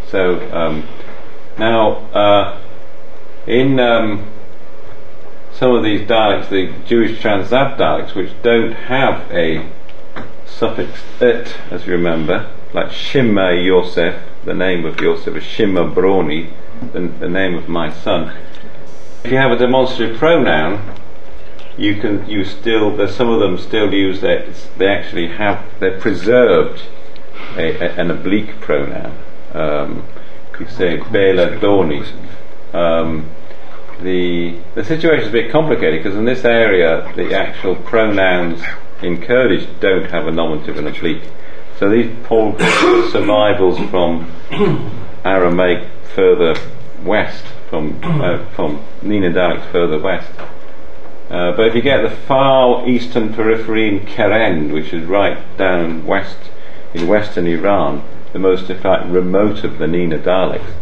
So um, now uh, in um, some of these dialects, the Jewish Trans-Zab dialects, which don't have a suffix it, as you remember, like Shimma Yosef, the name of Yosef, Shimma Broni, the, the name of my son. If you have a demonstrative pronoun, you can you still there's some of them still use that they actually have they're preserved a, a, an oblique pronoun. Um, you say Bela Doni. Um, the the situation is a bit complicated because in this area the actual pronouns in Kurdish don't have a nominative and a oblique. So these probably survivals from Aramaic further west, from uh, from NENA dialects further west. Uh, but if you get the far eastern periphery in Kerend, which is right down west in western Iran, the most in fact remote of the NENA dialects,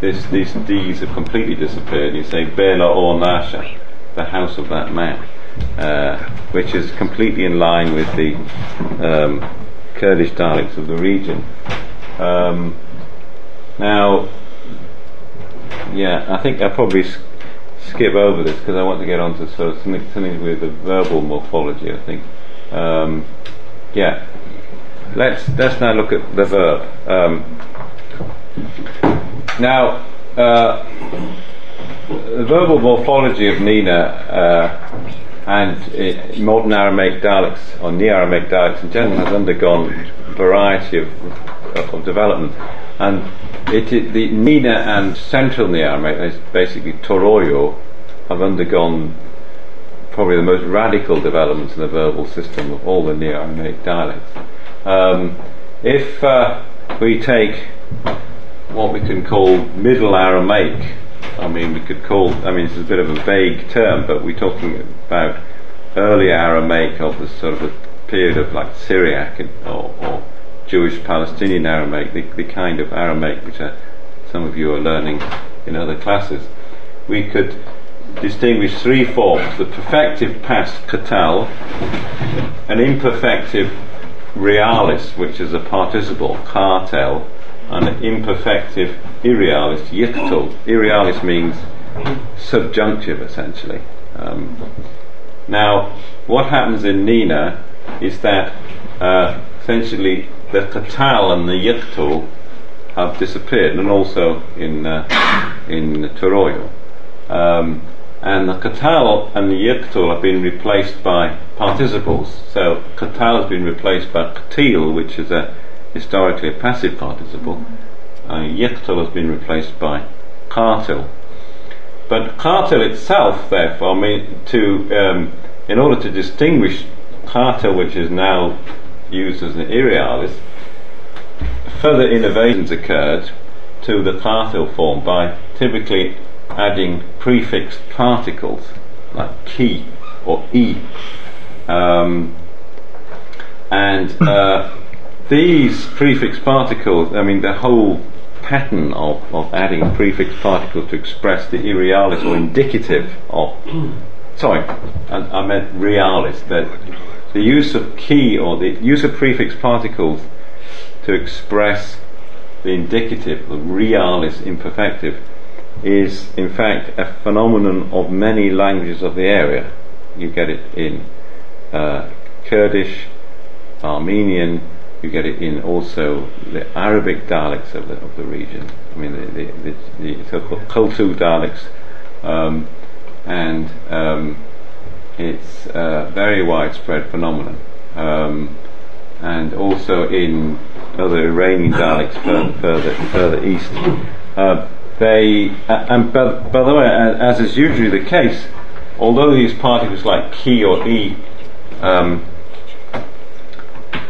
this, these D's have completely disappeared. You say Bela or Nasha, the house of that man, uh, which is completely in line with the um, Kurdish dialects of the region. Um, now, yeah, I think I'll probably s- skip over this because I want to get on to sort of something, something with the verbal morphology. I think. Um, yeah, let's let's now look at the verb. Now, uh, the verbal morphology of NENA uh, and uh, modern Aramaic dialects, or Neo-Aramaic dialects in general, has undergone a variety of, of development. And it, i- the NENA and Central Neo-Aramaic, that's basically Turoyo, have undergone probably the most radical developments in the verbal system of all the Neo-Aramaic dialects. Um, if uh, we take what we can call Middle Aramaic. I mean, we could call, I mean, it's a bit of a vague term, but we're talking about early Aramaic of the sort of a period of like Syriac or, or Jewish Palestinian Aramaic, the, the kind of Aramaic which uh, some of you are learning in other classes. We could distinguish three forms the perfective past katal, an imperfective realis, which is a participle, cartel, and an imperfective irrealis, yiqtul. Irrealis means subjunctive, essentially. Um, now, what happens in NENA is that uh, essentially the katal and the yiqtul have disappeared, and also in uh, in Turoyo. Um, and the katal and the yictul have been replaced by participles. So katal has been replaced by katil, which is a historically a passive participle. Uh, has been replaced by cartil. But cartil itself, therefore, mean, to um, in order to distinguish cartil, which is now used as an irrealis, further innovations occurred to the cartil form by typically adding prefixed particles like ki or e. Um, and uh, these prefix particles, I mean, the whole pattern of, of adding prefix particles to express the irrealis or indicative of, sorry, I, I meant realis, that the use of key or the use of prefix particles to express the indicative, the realis imperfective, is in fact a phenomenon of many languages of the area. You get it in uh, Kurdish, Armenian, you get it in also the Arabic dialects of the, of the region. I mean, the, the, the, so-called Kultu dialects, um, and um, it's a very widespread phenomenon. Um, and also in other Iranian dialects further, further, further east. Uh, they, uh, and by, by the way, as, as is usually the case, although these particles like ki or e um,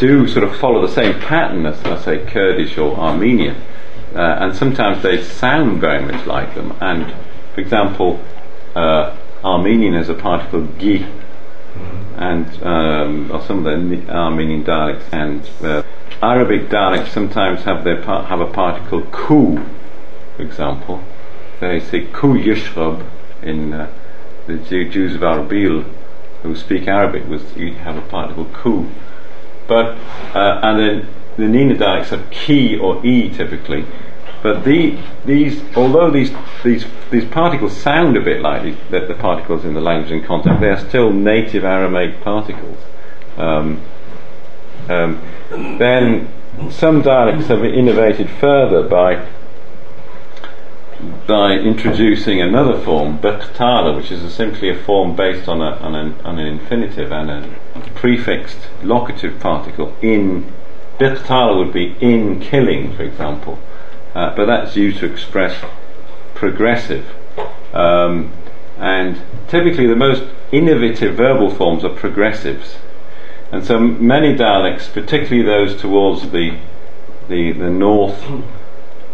do sort of follow the same pattern as, let's say, Kurdish or Armenian, uh, and sometimes they sound very much like them. And, for example, uh, Armenian has a particle gi, and um, or some of the Armenian dialects, and uh, Arabic dialects sometimes have their par- have a particle ku, for example. They say ku yishrab in uh, the Jews of Arbil who speak Arabic was you have a particle ku. But uh, and then the Nina dialects have ki or e typically. But the, these, although these, these, these particles sound a bit like the, the particles in the language in contact, they are still native Aramaic particles. Um, um, then some dialects have innovated further by by introducing another form, Bektala, which is simply a form based on, a, on, an, on an infinitive and a prefixed locative particle. In Bektala would be in killing, for example, uh, but that's used to express progressive. Um, and typically, the most innovative verbal forms are progressives. And so many dialects, particularly those towards the the, the north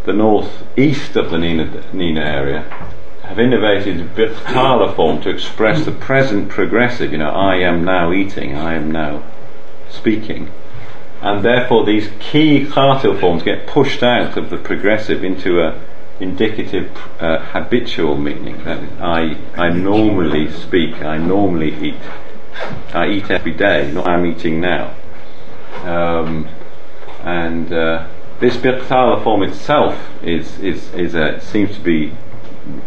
the northeast of the NENA, NENA area, have innovated Birchthaler form to express the present progressive. You know, I am now eating, I am now speaking. And therefore, these key Khartil forms get pushed out of the progressive into a indicative uh, habitual meaning. That I, I normally speak, I normally eat. I eat every day, not I'm eating now. Um, and uh, this Birchthaler form itself is, is, is a, seems to be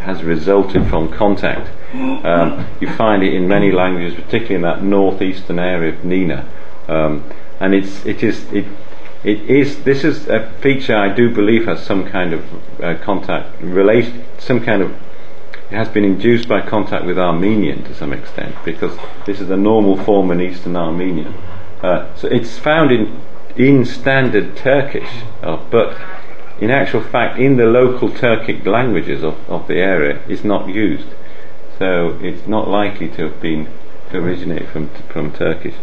has resulted from contact. Um, you find it in many languages, particularly in that northeastern area of NENA, um, and it's it is it it is this is a feature I do believe has some kind of uh, contact relation, some kind of it has been induced by contact with Armenian to some extent because this is a normal form in Eastern Armenian. Uh, so it's found in in standard Turkish, uh, but in actual fact, in the local Turkic languages of, of the area, is not used. So it's not likely to have been to originate from from Turkish.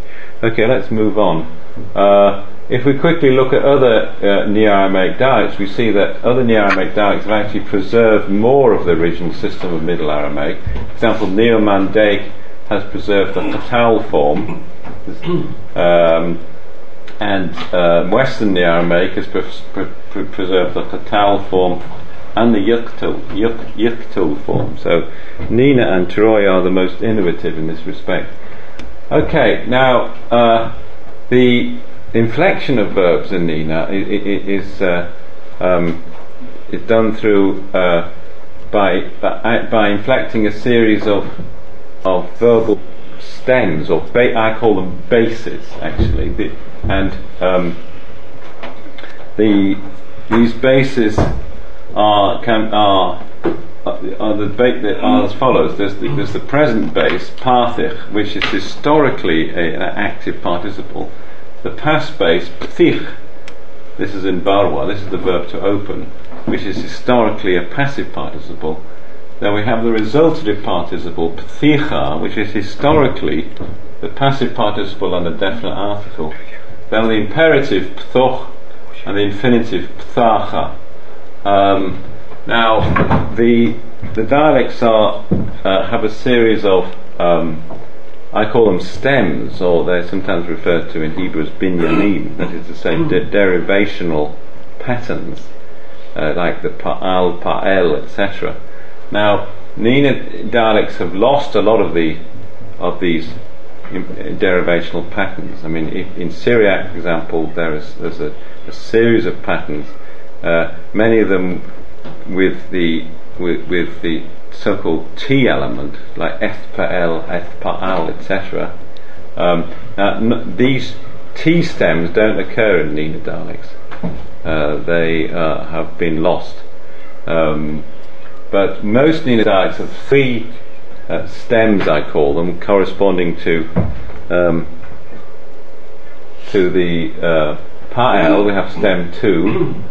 Okay, let's move on. Uh, if we quickly look at other uh, Neo-Aramaic dialects, we see that other Neo-Aramaic dialects have actually preserved more of the original system of Middle Aramaic. For example, Neo-Mandaic has preserved the Qatal form. Um, and uh, Western Neo-Aramaic has pre- pre- pre- preserved the Qatal form and the Yuktul, form. So NENA and Troy are the most innovative in this respect. Okay, now uh, the inflection of verbs in NENA is, uh, um, is done through uh, by, by, by inflecting a series of of verbal stems, or ba- I call them bases actually, the, and um, the these bases are can are are the are as follows. There's the, there's the present base parthich, which is historically a, an active participle. The past base ptich. This is in Barwar. This is the verb to open, which is historically a passive participle then we have the resultative participle pticha, which is historically the passive participle and the definite article. Then the imperative ptoch and the infinitive ptacha. Um, now, the the dialects are uh, have a series of um, I call them stems, or they're sometimes referred to in Hebrew as binyanim. That is to say, de- derivational patterns, uh, like the pa'al, pa'el, etc. Now, NENA dialects have lost a lot of the of these derivational patterns. I mean, in Syriac, for example, there is there's a, a series of patterns. Uh, many of them with the with, with the so-called T element, like F per L, F per al, etc. Um, now, these T stems don't occur in dialects. Uh, they uh, have been lost. Um, but most dialects have three uh, stems, I call them, corresponding to um, to the uh, Pa'el. We have stem two,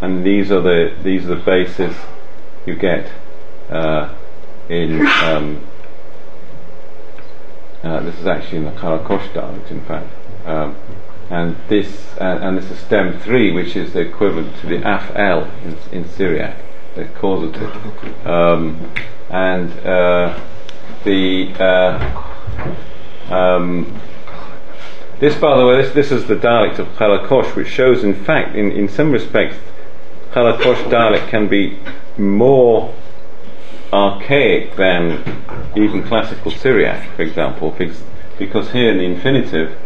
and these are the these are the bases you get uh, in. Um, uh, this is actually in the Karakosh dialect, in fact. Um, and this uh, and this is stem three, which is the equivalent to the Af in, in Syriac the causative. Um, and uh, the uh, um, this, by the way, this, this is the dialect of Karakosh, which shows, in fact, in, in some respects, Karakosh dialect can be more archaic than even classical Syriac, for example, because, because here in the infinitive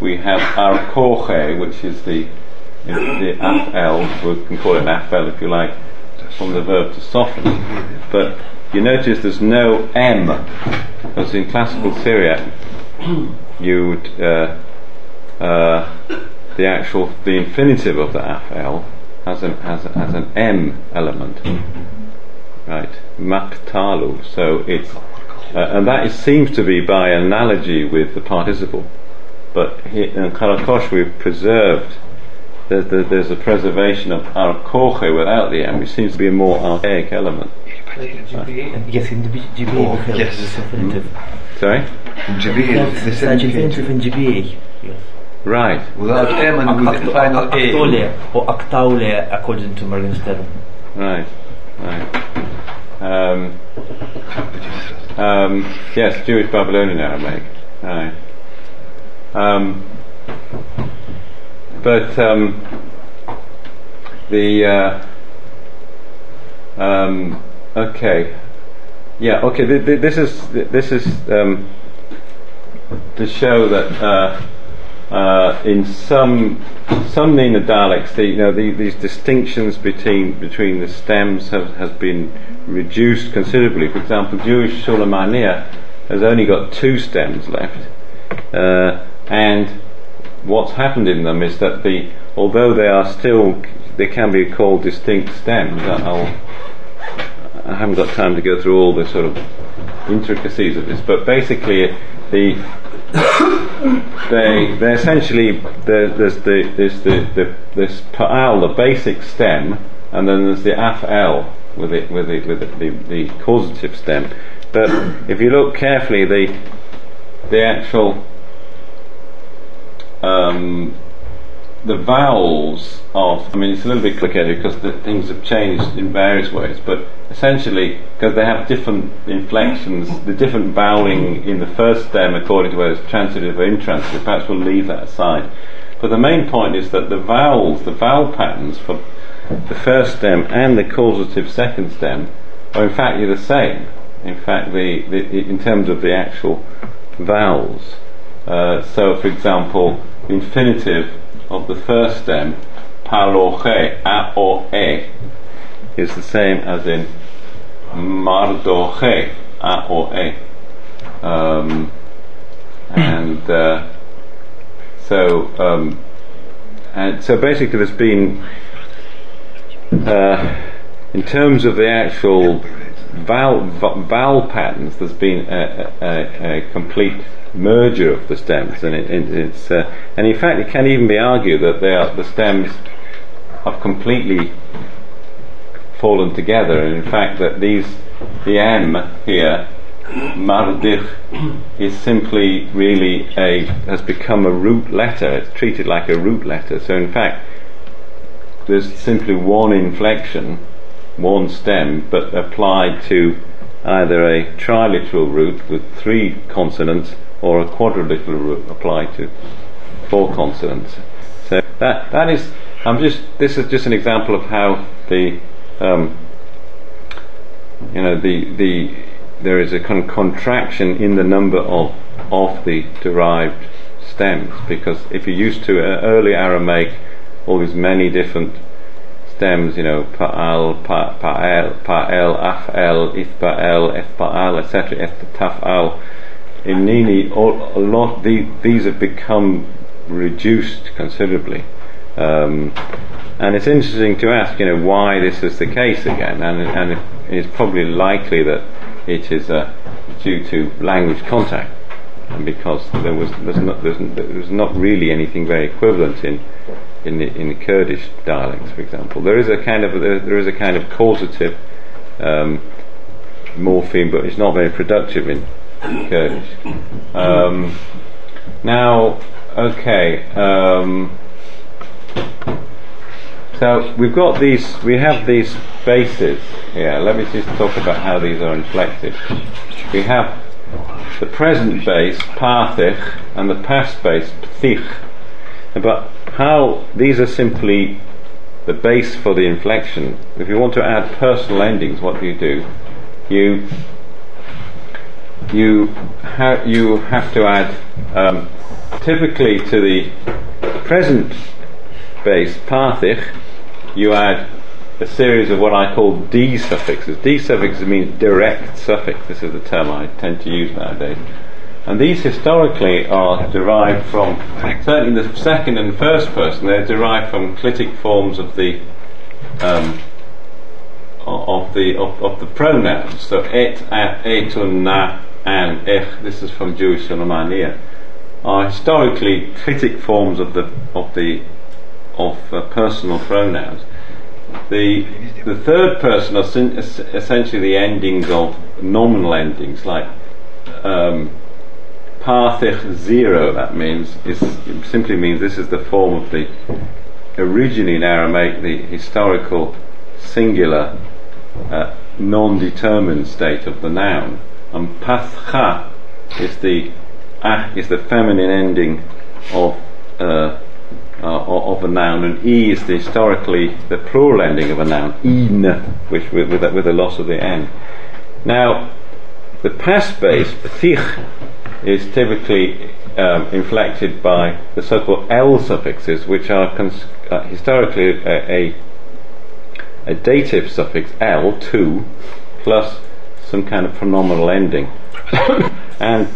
we have arkoche, which is the the afel, we can call it afel if you like, from the verb to soften. But you notice there's no M, because in classical Syriac you would, uh, uh, the actual, the infinitive of the afel has an, has, has an M element. Right, maktalu. So it's, uh, and that is, seems to be by analogy with the participle. But here, in Karakosh we've preserved there's, there's a preservation of our koche without the M, which seems to be a more archaic element. Yes, in JBA Oh, yes. it's infinitive. Sorry? In Jabir, it's the same Infinitive in JBA. Yes. Right. Without M and with the final A. Actole or actaule according to Morgenstern. Right. Right. Um, um, yes, Jewish Babylonian Aramaic. Right. Um, but um, the uh, um, okay, yeah, okay. Th- th- this is th- this is um, to show that uh, uh, in some some NENA dialects, the, you know, the, these distinctions between between the stems have has been reduced considerably. For example, Jewish Sulemaniyya has only got two stems left, uh, and what's happened in them is that the although they are still they can be called distinct stems. I'll, I haven't got time to go through all the sort of intricacies of this, but basically the they they essentially there's the there's the, the this pa'al the basic stem and then there's the af'el with it with it with the, the, the causative stem. But if you look carefully the the actual um, the vowels of, I mean, it's a little bit complicated because the things have changed in various ways, but essentially, because they have different inflections, the different vowelling in the first stem according to whether it's transitive or intransitive, perhaps we'll leave that aside. But the main point is that the vowels, the vowel patterns for the first stem and the causative second stem are in fact the same. In fact, the, the in terms of the actual vowels. Uh, so, for example, infinitive of the first stem, paloche, a o e, is the same as in mardoche, a o e. Um, and uh, so, um, and so basically, there's been, uh, in terms of the actual vowel, vowel patterns, there's been a, a, a complete merger of the stems, and it, it, it's uh, and in fact, it can even be argued that they are the stems have completely fallen together, and in fact, that these the M here, mardich, is simply really a has become a root letter. It's treated like a root letter. So in fact, there's simply one inflection, one stem, but applied to either a triliteral root with three consonants or a quadriliteral root applied to four consonants. So that that is. I'm just. This is just an example of how the, um, you know, the the there is a con- contraction in the number of of the derived stems because if you're used to uh, early Aramaic, all these many different stems, you know, pa'al, pa, pa'el, pa'el, af'el, ithba'el, ethba'al, etc., eth, In NENA, all, a lot the, these have become reduced considerably. Um, and it's interesting to ask, you know, why this is the case again, and, and it's probably likely that it is uh, due to language contact, and because there was there's not there's, not really anything very equivalent in in the, in the Kurdish dialects, for example. There is a kind of there, there is a kind of causative um, morpheme, but it's not very productive in Kurdish. Um, now, okay. Um, so we've got these, we have these bases here. Let me just talk about how these are inflected. We have the present base, parthich, and the past base, pthich. But how these are simply the base for the inflection. If you want to add personal endings, what do you do? You you ha- you have to add um, typically to the present base parthich you add a series of what I call D suffixes. D suffixes means direct suffix. This is the term I tend to use nowadays. And these historically are derived from, certainly the second and first person, they're derived from clitic forms of the um, of the of, of, the pronouns. So et, at, etun, na, and ech. This is from Jewish Sulemaniyya. Are historically clitic forms of the of the of uh, personal pronouns. The the third person are sin- essentially the endings of nominal endings like um, zero, that means, is simply means this is the form of the originally in Aramaic the historical singular uh, non-determined state of the noun. And pathcha is the ah is the feminine ending of uh, uh, of a noun, and e is the historically the plural ending of a noun, in, which with with, with the loss of the n. Now, the past base ptich is typically um, inflected by the so-called l suffixes, which are cons- uh, historically a, a, a dative suffix l two plus some kind of pronominal ending, and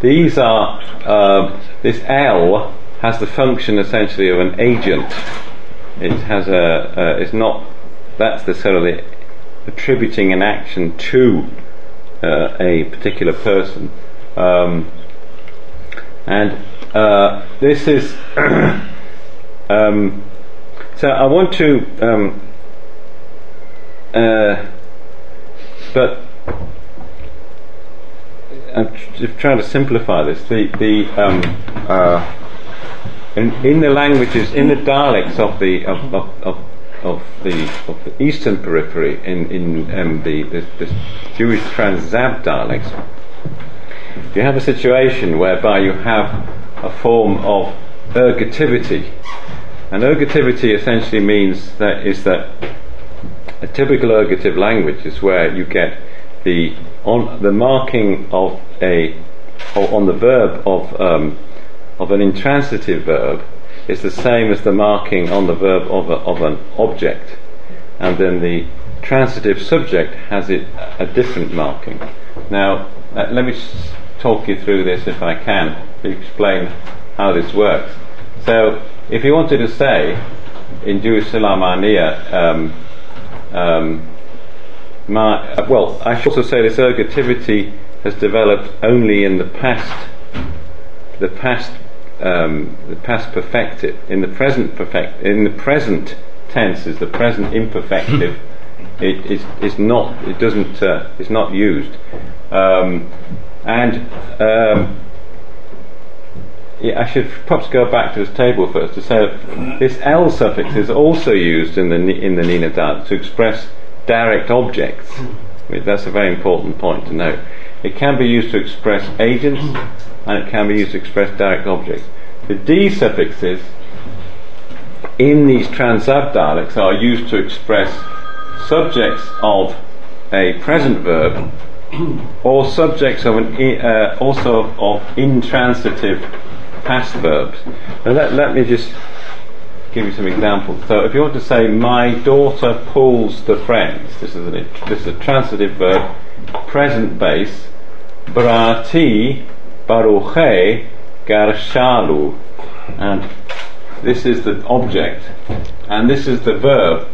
these are uh, this l has the function essentially of an agent. It has a uh, it's not that's the sort of the attributing an action to uh, a particular person. Um, and uh, this is um, so I want to um, uh, but I'm tr- trying to simplify this the the um, uh, in, in the languages in the dialects of the of, of, of of the, of the eastern periphery in, in um, the, the, the Jewish Trans-Zab dialects, you have a situation whereby you have a form of ergativity. And ergativity essentially means that is that a typical ergative language is where you get the on the marking of a or on the verb of um, of an intransitive verb is the same as the marking on the verb of, a, of an object, and then the transitive subject has it a different marking. Now, uh, let me talk you through this if I can explain how this works. So, if you wanted to say in Jewish um, um, my, uh, well, I should also say this ergativity has developed only in the past, the past um, the past perfective. In the present perfect, in the present tense is the present imperfective. it is is not. It doesn't. Uh, it's not used. Um, and um, yeah, I should perhaps go back to this table first to say that this L suffix is also used in the in the NENA dialect to express direct objects. I mean, That's a very important point to note. It can be used to express agents and it can be used to express direct objects. The D suffixes in these Trans-Zab dialects are used to express subjects of a present verb or subjects of an uh, also of, of intransitive past verbs. Now let, let me just give you some examples. So if you want to say my daughter pulls the friends, this is an, this is a transitive verb, present base, brati baruche garshalu, and this is the object, and this is the verb.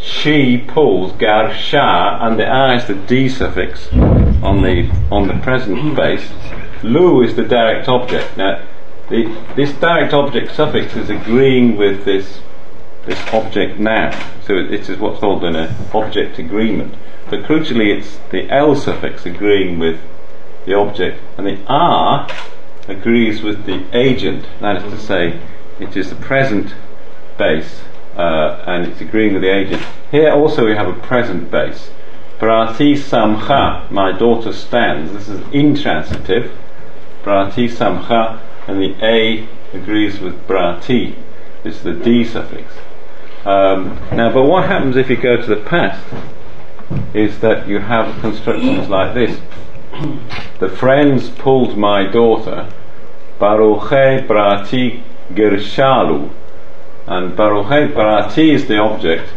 She pulls garsha, and the a is the d suffix on the on the present base. Lu is the direct object. Now, the, this direct object suffix is agreeing with this this object noun. So it, it is what's called an uh, object agreement. But crucially, it's the L suffix agreeing with the object, and the R agrees with the agent. That is to say, it is the present base, uh, and it's agreeing with the agent. Here also we have a present base. Prati samcha, my daughter stands. This is intransitive. Prati samcha, and the A agrees with brati. This is the D suffix. Um, now, but what happens if you go to the past? Is that you have constructions like this. The friends pulled my daughter. Baruche brati gershalu. And baruche brati is the object.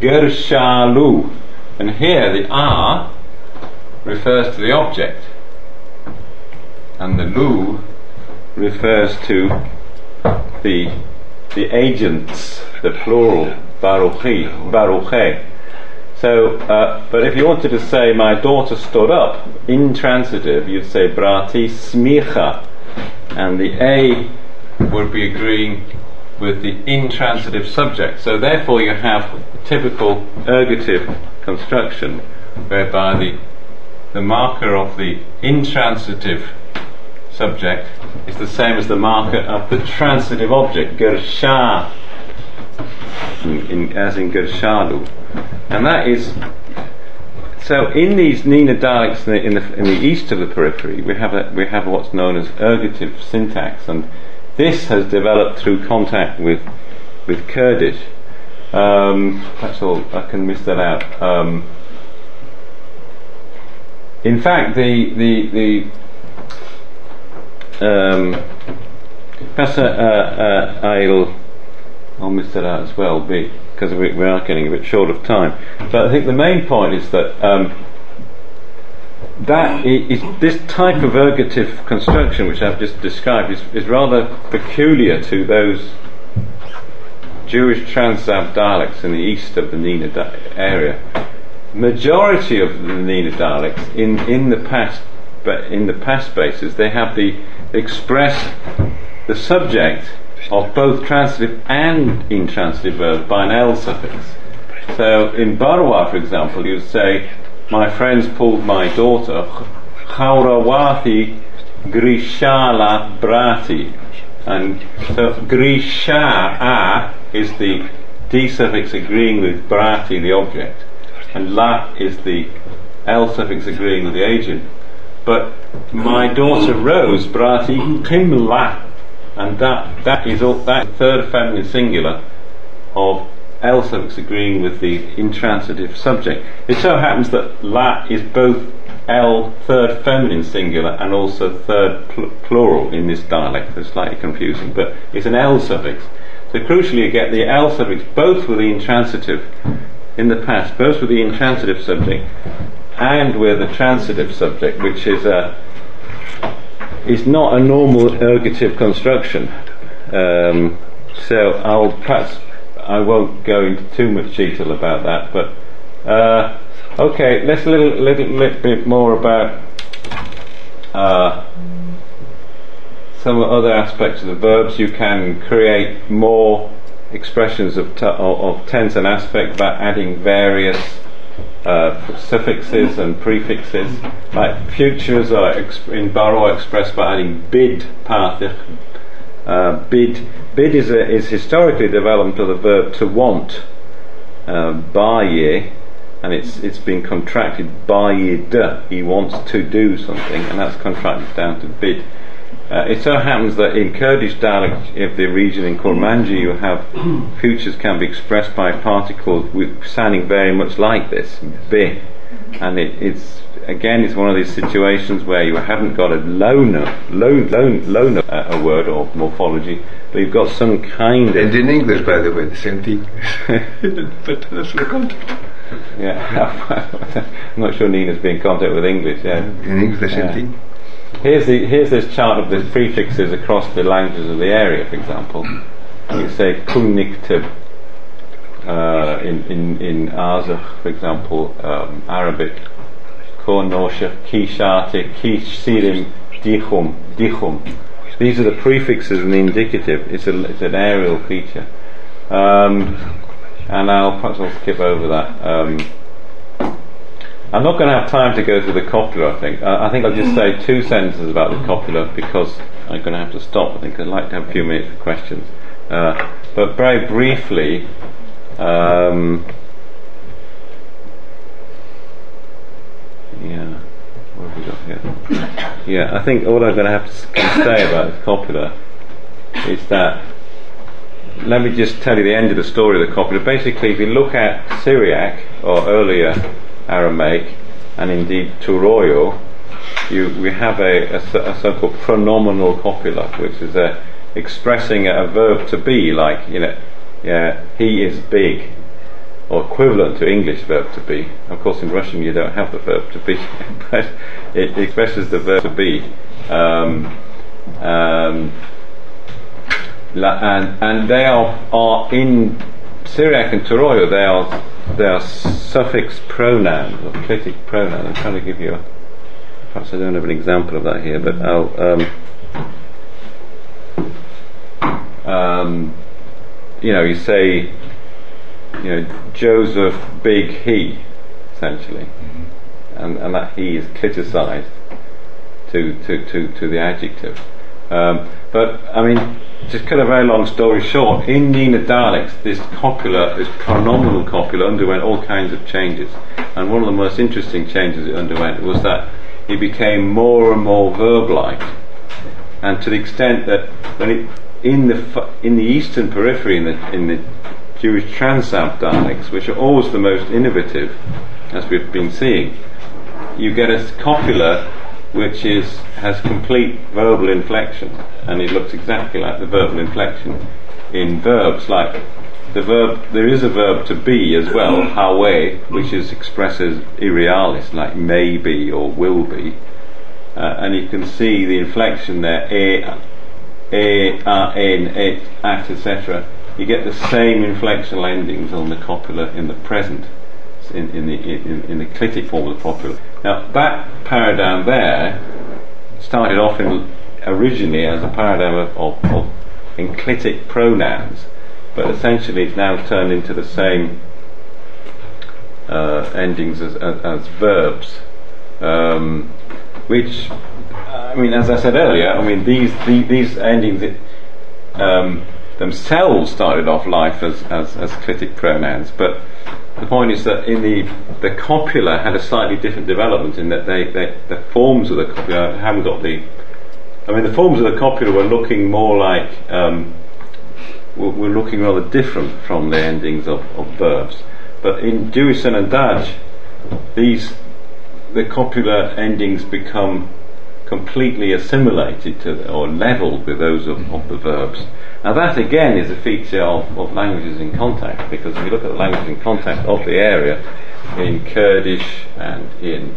Gershalu. And here the R refers to the object. And the lu refers to the the agents, the plural, baruchi, baruche. So, uh, but if you wanted to say my daughter stood up, intransitive, you'd say brati smicha, and the A would be agreeing with the intransitive subject. So therefore you have typical ergative construction whereby the, the marker of the intransitive subject is the same as the marker of the transitive object, gersha, in, in, as in gershadu. And that is, so in these NENA dialects in the, in the, in the east of the periphery, we have, a, we have what's known as ergative syntax, and this has developed through contact with, with Kurdish. Um, that's all, I can miss that out. Um, in fact, the, the, the um, Professor uh, uh, I'll, I'll miss that out as well because we, we are getting a bit short of time. But I think the main point is that um, that is, this type of ergative construction, which I've just described, is, is rather peculiar to those Jewish Trans-Zab dialects in the east of the NENA area. Majority of the NENA dialects in, in the past, but in the past spaces, they have the express the subject of both transitive and intransitive verbs by an L suffix. So in Barwar, for example, you'd say, My friends pulled my daughter, Khaurawati Grishala Brati. And so Grisha is the D suffix agreeing with Brati, the object, and La is the L suffix agreeing with the agent. But my daughter Rose Brati Kimla and that that is all that third feminine singular of L suffix agreeing with the intransitive subject. It so happens that la is both L third feminine singular and also third pl- plural in this dialect. It's slightly confusing, but it's an L suffix. So crucially, you get the L suffix both with the intransitive in the past, both with the intransitive subject and with the transitive subject, which is a is not a normal ergative construction. Um, so I'll perhaps I won't go into too much detail about that, but uh, okay, let's a little, little, little bit more about uh, some other aspects of the verbs. You can create more expressions of, of tense and aspect by adding various uh, suffixes and prefixes. Like futures are exp- in Barwar expressed by adding bid partich. Uh, bid bid is, a, is historically developed of the verb to want, uh, baye, and it's it's been contracted bayid. He wants to do something, and that's contracted down to bid. Uh, it so happens that in Kurdish dialect of the region in Kurmanji, you have futures can be expressed by particles with sounding very much like this, be, and it, it's again it's one of these situations where you haven't got a loner, loan, loan, loner uh, a word or morphology, but you've got some kind of And in English, by the way, the same thing. but that's the context. yeah. I'm not sure NENA's been in contact with English. Yeah. In English, the same Yeah. thing. Here's, the, here's this chart of the prefixes across the languages of the area, for example. You say kunniktib uh, in, in, in Azakh, for example, um, Arabic, Kornoshach, Kishate, Kishirim, Dichum, Dichum. These are the prefixes in the indicative. It's, a, it's an aerial feature. Um, and I'll perhaps I'll skip over that. Um, I'm not going to have time to go through the copula, I think. I, I think I'll just say two sentences about the copula because I'm going to have to stop, I think. I'd like to have a few minutes for questions. Uh, but very briefly, um, yeah, what have we got here? Yeah, I think all I'm going to have to say about the copula is that let me just tell you the end of the story of the copula. Basically, if you look at Syriac or earlier Aramaic, and indeed Turoyo, you, we have a, a a so-called pronominal copula, which is a, expressing a, verb to be, like you know, yeah, he is big, or equivalent to English verb to be. Of course, in Russian you don't have the verb to be, but it expresses the verb to be. Um, um, and and they are are in Syriac and Turoyo they are they are suffix pronouns or clitic pronouns. I'm trying to give you a perhaps I don't have an example of that here, but I'll um, um, you know you say you know Joseph big he essentially and, and that he is cliticized to, to, to, to the adjective. Um, but I mean, just cut a very long story short, in NENA dialects, this copula, this pronominal copula, underwent all kinds of changes. And one of the most interesting changes it underwent was that it became more and more verb-like, and to the extent that when it in the in the eastern periphery in the in the Jewish Trans-Zab dialects, which are always the most innovative, as we've been seeing, you get a copula which is has complete verbal inflection, and it looks exactly like the verbal inflection in verbs. Like the verb, there is a verb to be as well, hawe, which is expressed as irrealis, like may be or will be, uh, and you can see the inflection there, e, e, a, en, et, at, etc. You get the same inflectional endings on the copula in the present in, in, the, in, in the clitic form of the copula. Now, that paradigm there started off in, originally as a paradigm of, of, of enclitic pronouns, but essentially it's now turned into the same uh, endings as, as, as verbs, um, which, I mean, as I said earlier, I mean, these, the, these endings it, um, themselves started off life as, as, as clitic pronouns, but the point is that in the the copula had a slightly different development in that they, they the forms of the copula haven't got the I mean the forms of the copula were looking more like um, were, were looking rather different from the endings of, of verbs. But in Jewish Sanandaj these the copula endings become completely assimilated to or leveled with those of, of the verbs now that again is a feature of, of languages in contact because if you look at the languages in contact of the area in Kurdish and in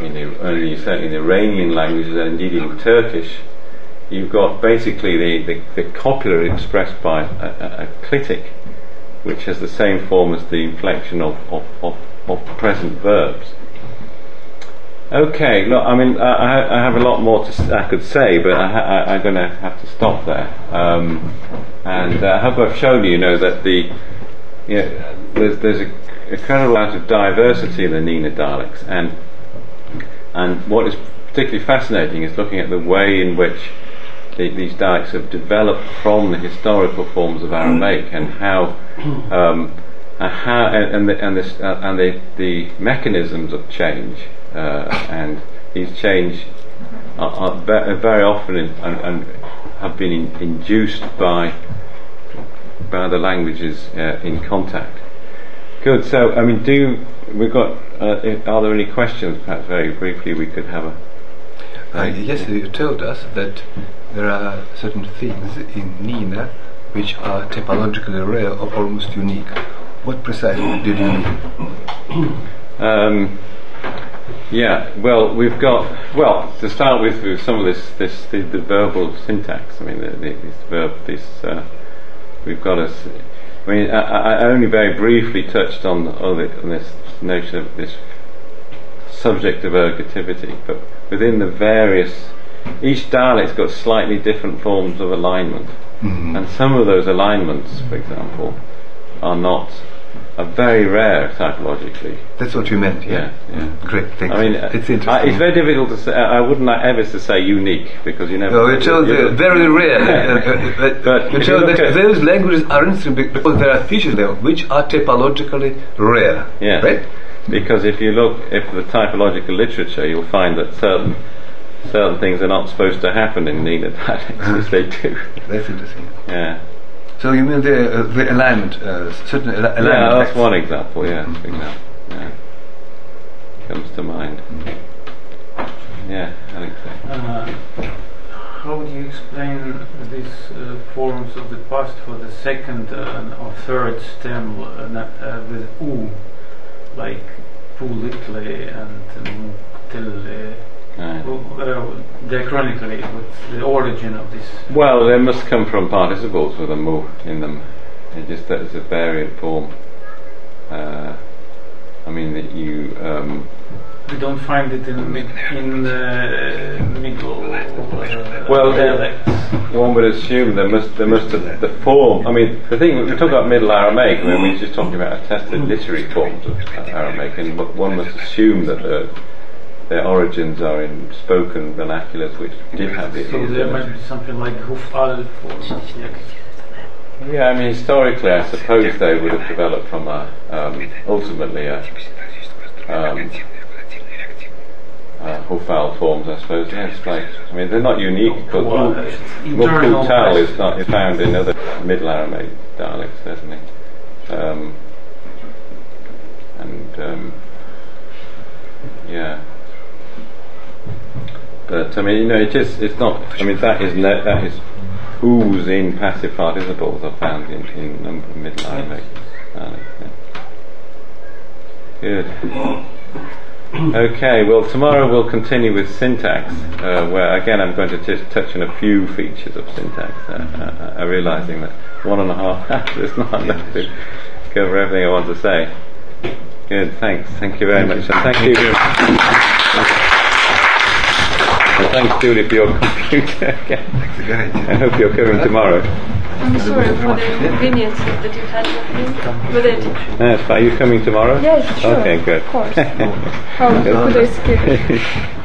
in, only certainly in Iranian languages and indeed in Turkish you've got basically the, the, the copula expressed by a, a, a clitic which has the same form as the inflection of, of, of, of present verbs Okay, look, I mean, I, I have a lot more to, I could say, but I, I'm going to have to stop there. Um, and uh, I hope I've shown you, you know, that the, you know, there's, there's a incredible amount of diversity in the NENA dialects, and and what is particularly fascinating is looking at the way in which the, these dialects have developed from the historical forms of Aramaic and how. Um, and how and, and, the, and, this, uh, and the, the mechanisms of change and these change are, are ve- very often in, and, and have been in, induced by by the languages uh, in contact. Good. So, I mean, do we've got? Uh, are there any questions? Perhaps very briefly, we could have a. Uh, yes, you told us that there are certain things in NENA which are typologically rare or almost unique. What precisely did you mean? Um, yeah, well, we've got well to start with, with some of this this the, the verbal syntax. I mean, the, the, this verb, this uh, we've got a, I mean, I, I only very briefly touched on, on, the, on this notion of this subject of ergativity, but within the various, each dialect's got slightly different forms of alignment, and some of those alignments, for example, are not are very rare typologically. That's what you meant, yeah? Yeah, yeah. Great, thanks. I mean, uh, it's I- interesting. it's very difficult to say. I I wouldn't like ever to say unique because you never. No, you uh, very rare. uh, uh, but But told look that those languages are interesting be- because there are features there which are typologically rare. Yeah. Right? Because if you look at the typological literature, you'll find that certain certain things are not supposed to happen in NENA dialects, which they do. That's interesting. Yeah. So you mean the, uh, the alignment, uh, certain al- alignment Yeah, that's facts. one example. Yeah, for example. Yeah. Comes to mind. Yeah, I think so. Uh, how do you explain these uh, forms of the past for the second uh, or third stem uh, uh, with u, like pulitle and mutille? Right. Uh, diachronically, what's the origin of this? Well, they must come from participles with a mu in them. It just that it's a variant form. Uh, I mean that you. Um, We don't find it in mid, in the middle uh, Well, uh, dialects. one would assume there must there must have the form. I mean, the thing we talk about Middle Aramaic. I mean, we're just talking about attested literary forms of Aramaic, and one must assume that the their origins are in spoken vernaculars which did have the So there might be something like hufal for Yeah, I mean, historically, I suppose they would have developed from a, um, ultimately a, um, uh, Hufal forms, I suppose. Yes, like, I mean, they're not unique because uh, is not is found in other Middle Aramaic dialects, certainly. Um, and um, yeah. But I mean, you know, it is. It's not. I mean, that is ne- that is ooze in passive participles are found in in of Middle Aramaic dialects. Yeah. Good. Okay, well, tomorrow we'll continue with syntax, uh, where again I'm going to just touch on a few features of syntax, uh, uh, uh, realizing that one and a half hours is not enough to cover everything I want to say. Good, thanks. Thank you very much. And thank you. And thanks, Julie, for your computer again. I hope you're coming tomorrow. I'm sorry for the inconvenience that you had with it. Yes, are you coming tomorrow? Yes, sure. Okay, good. Of course. How could I skip it?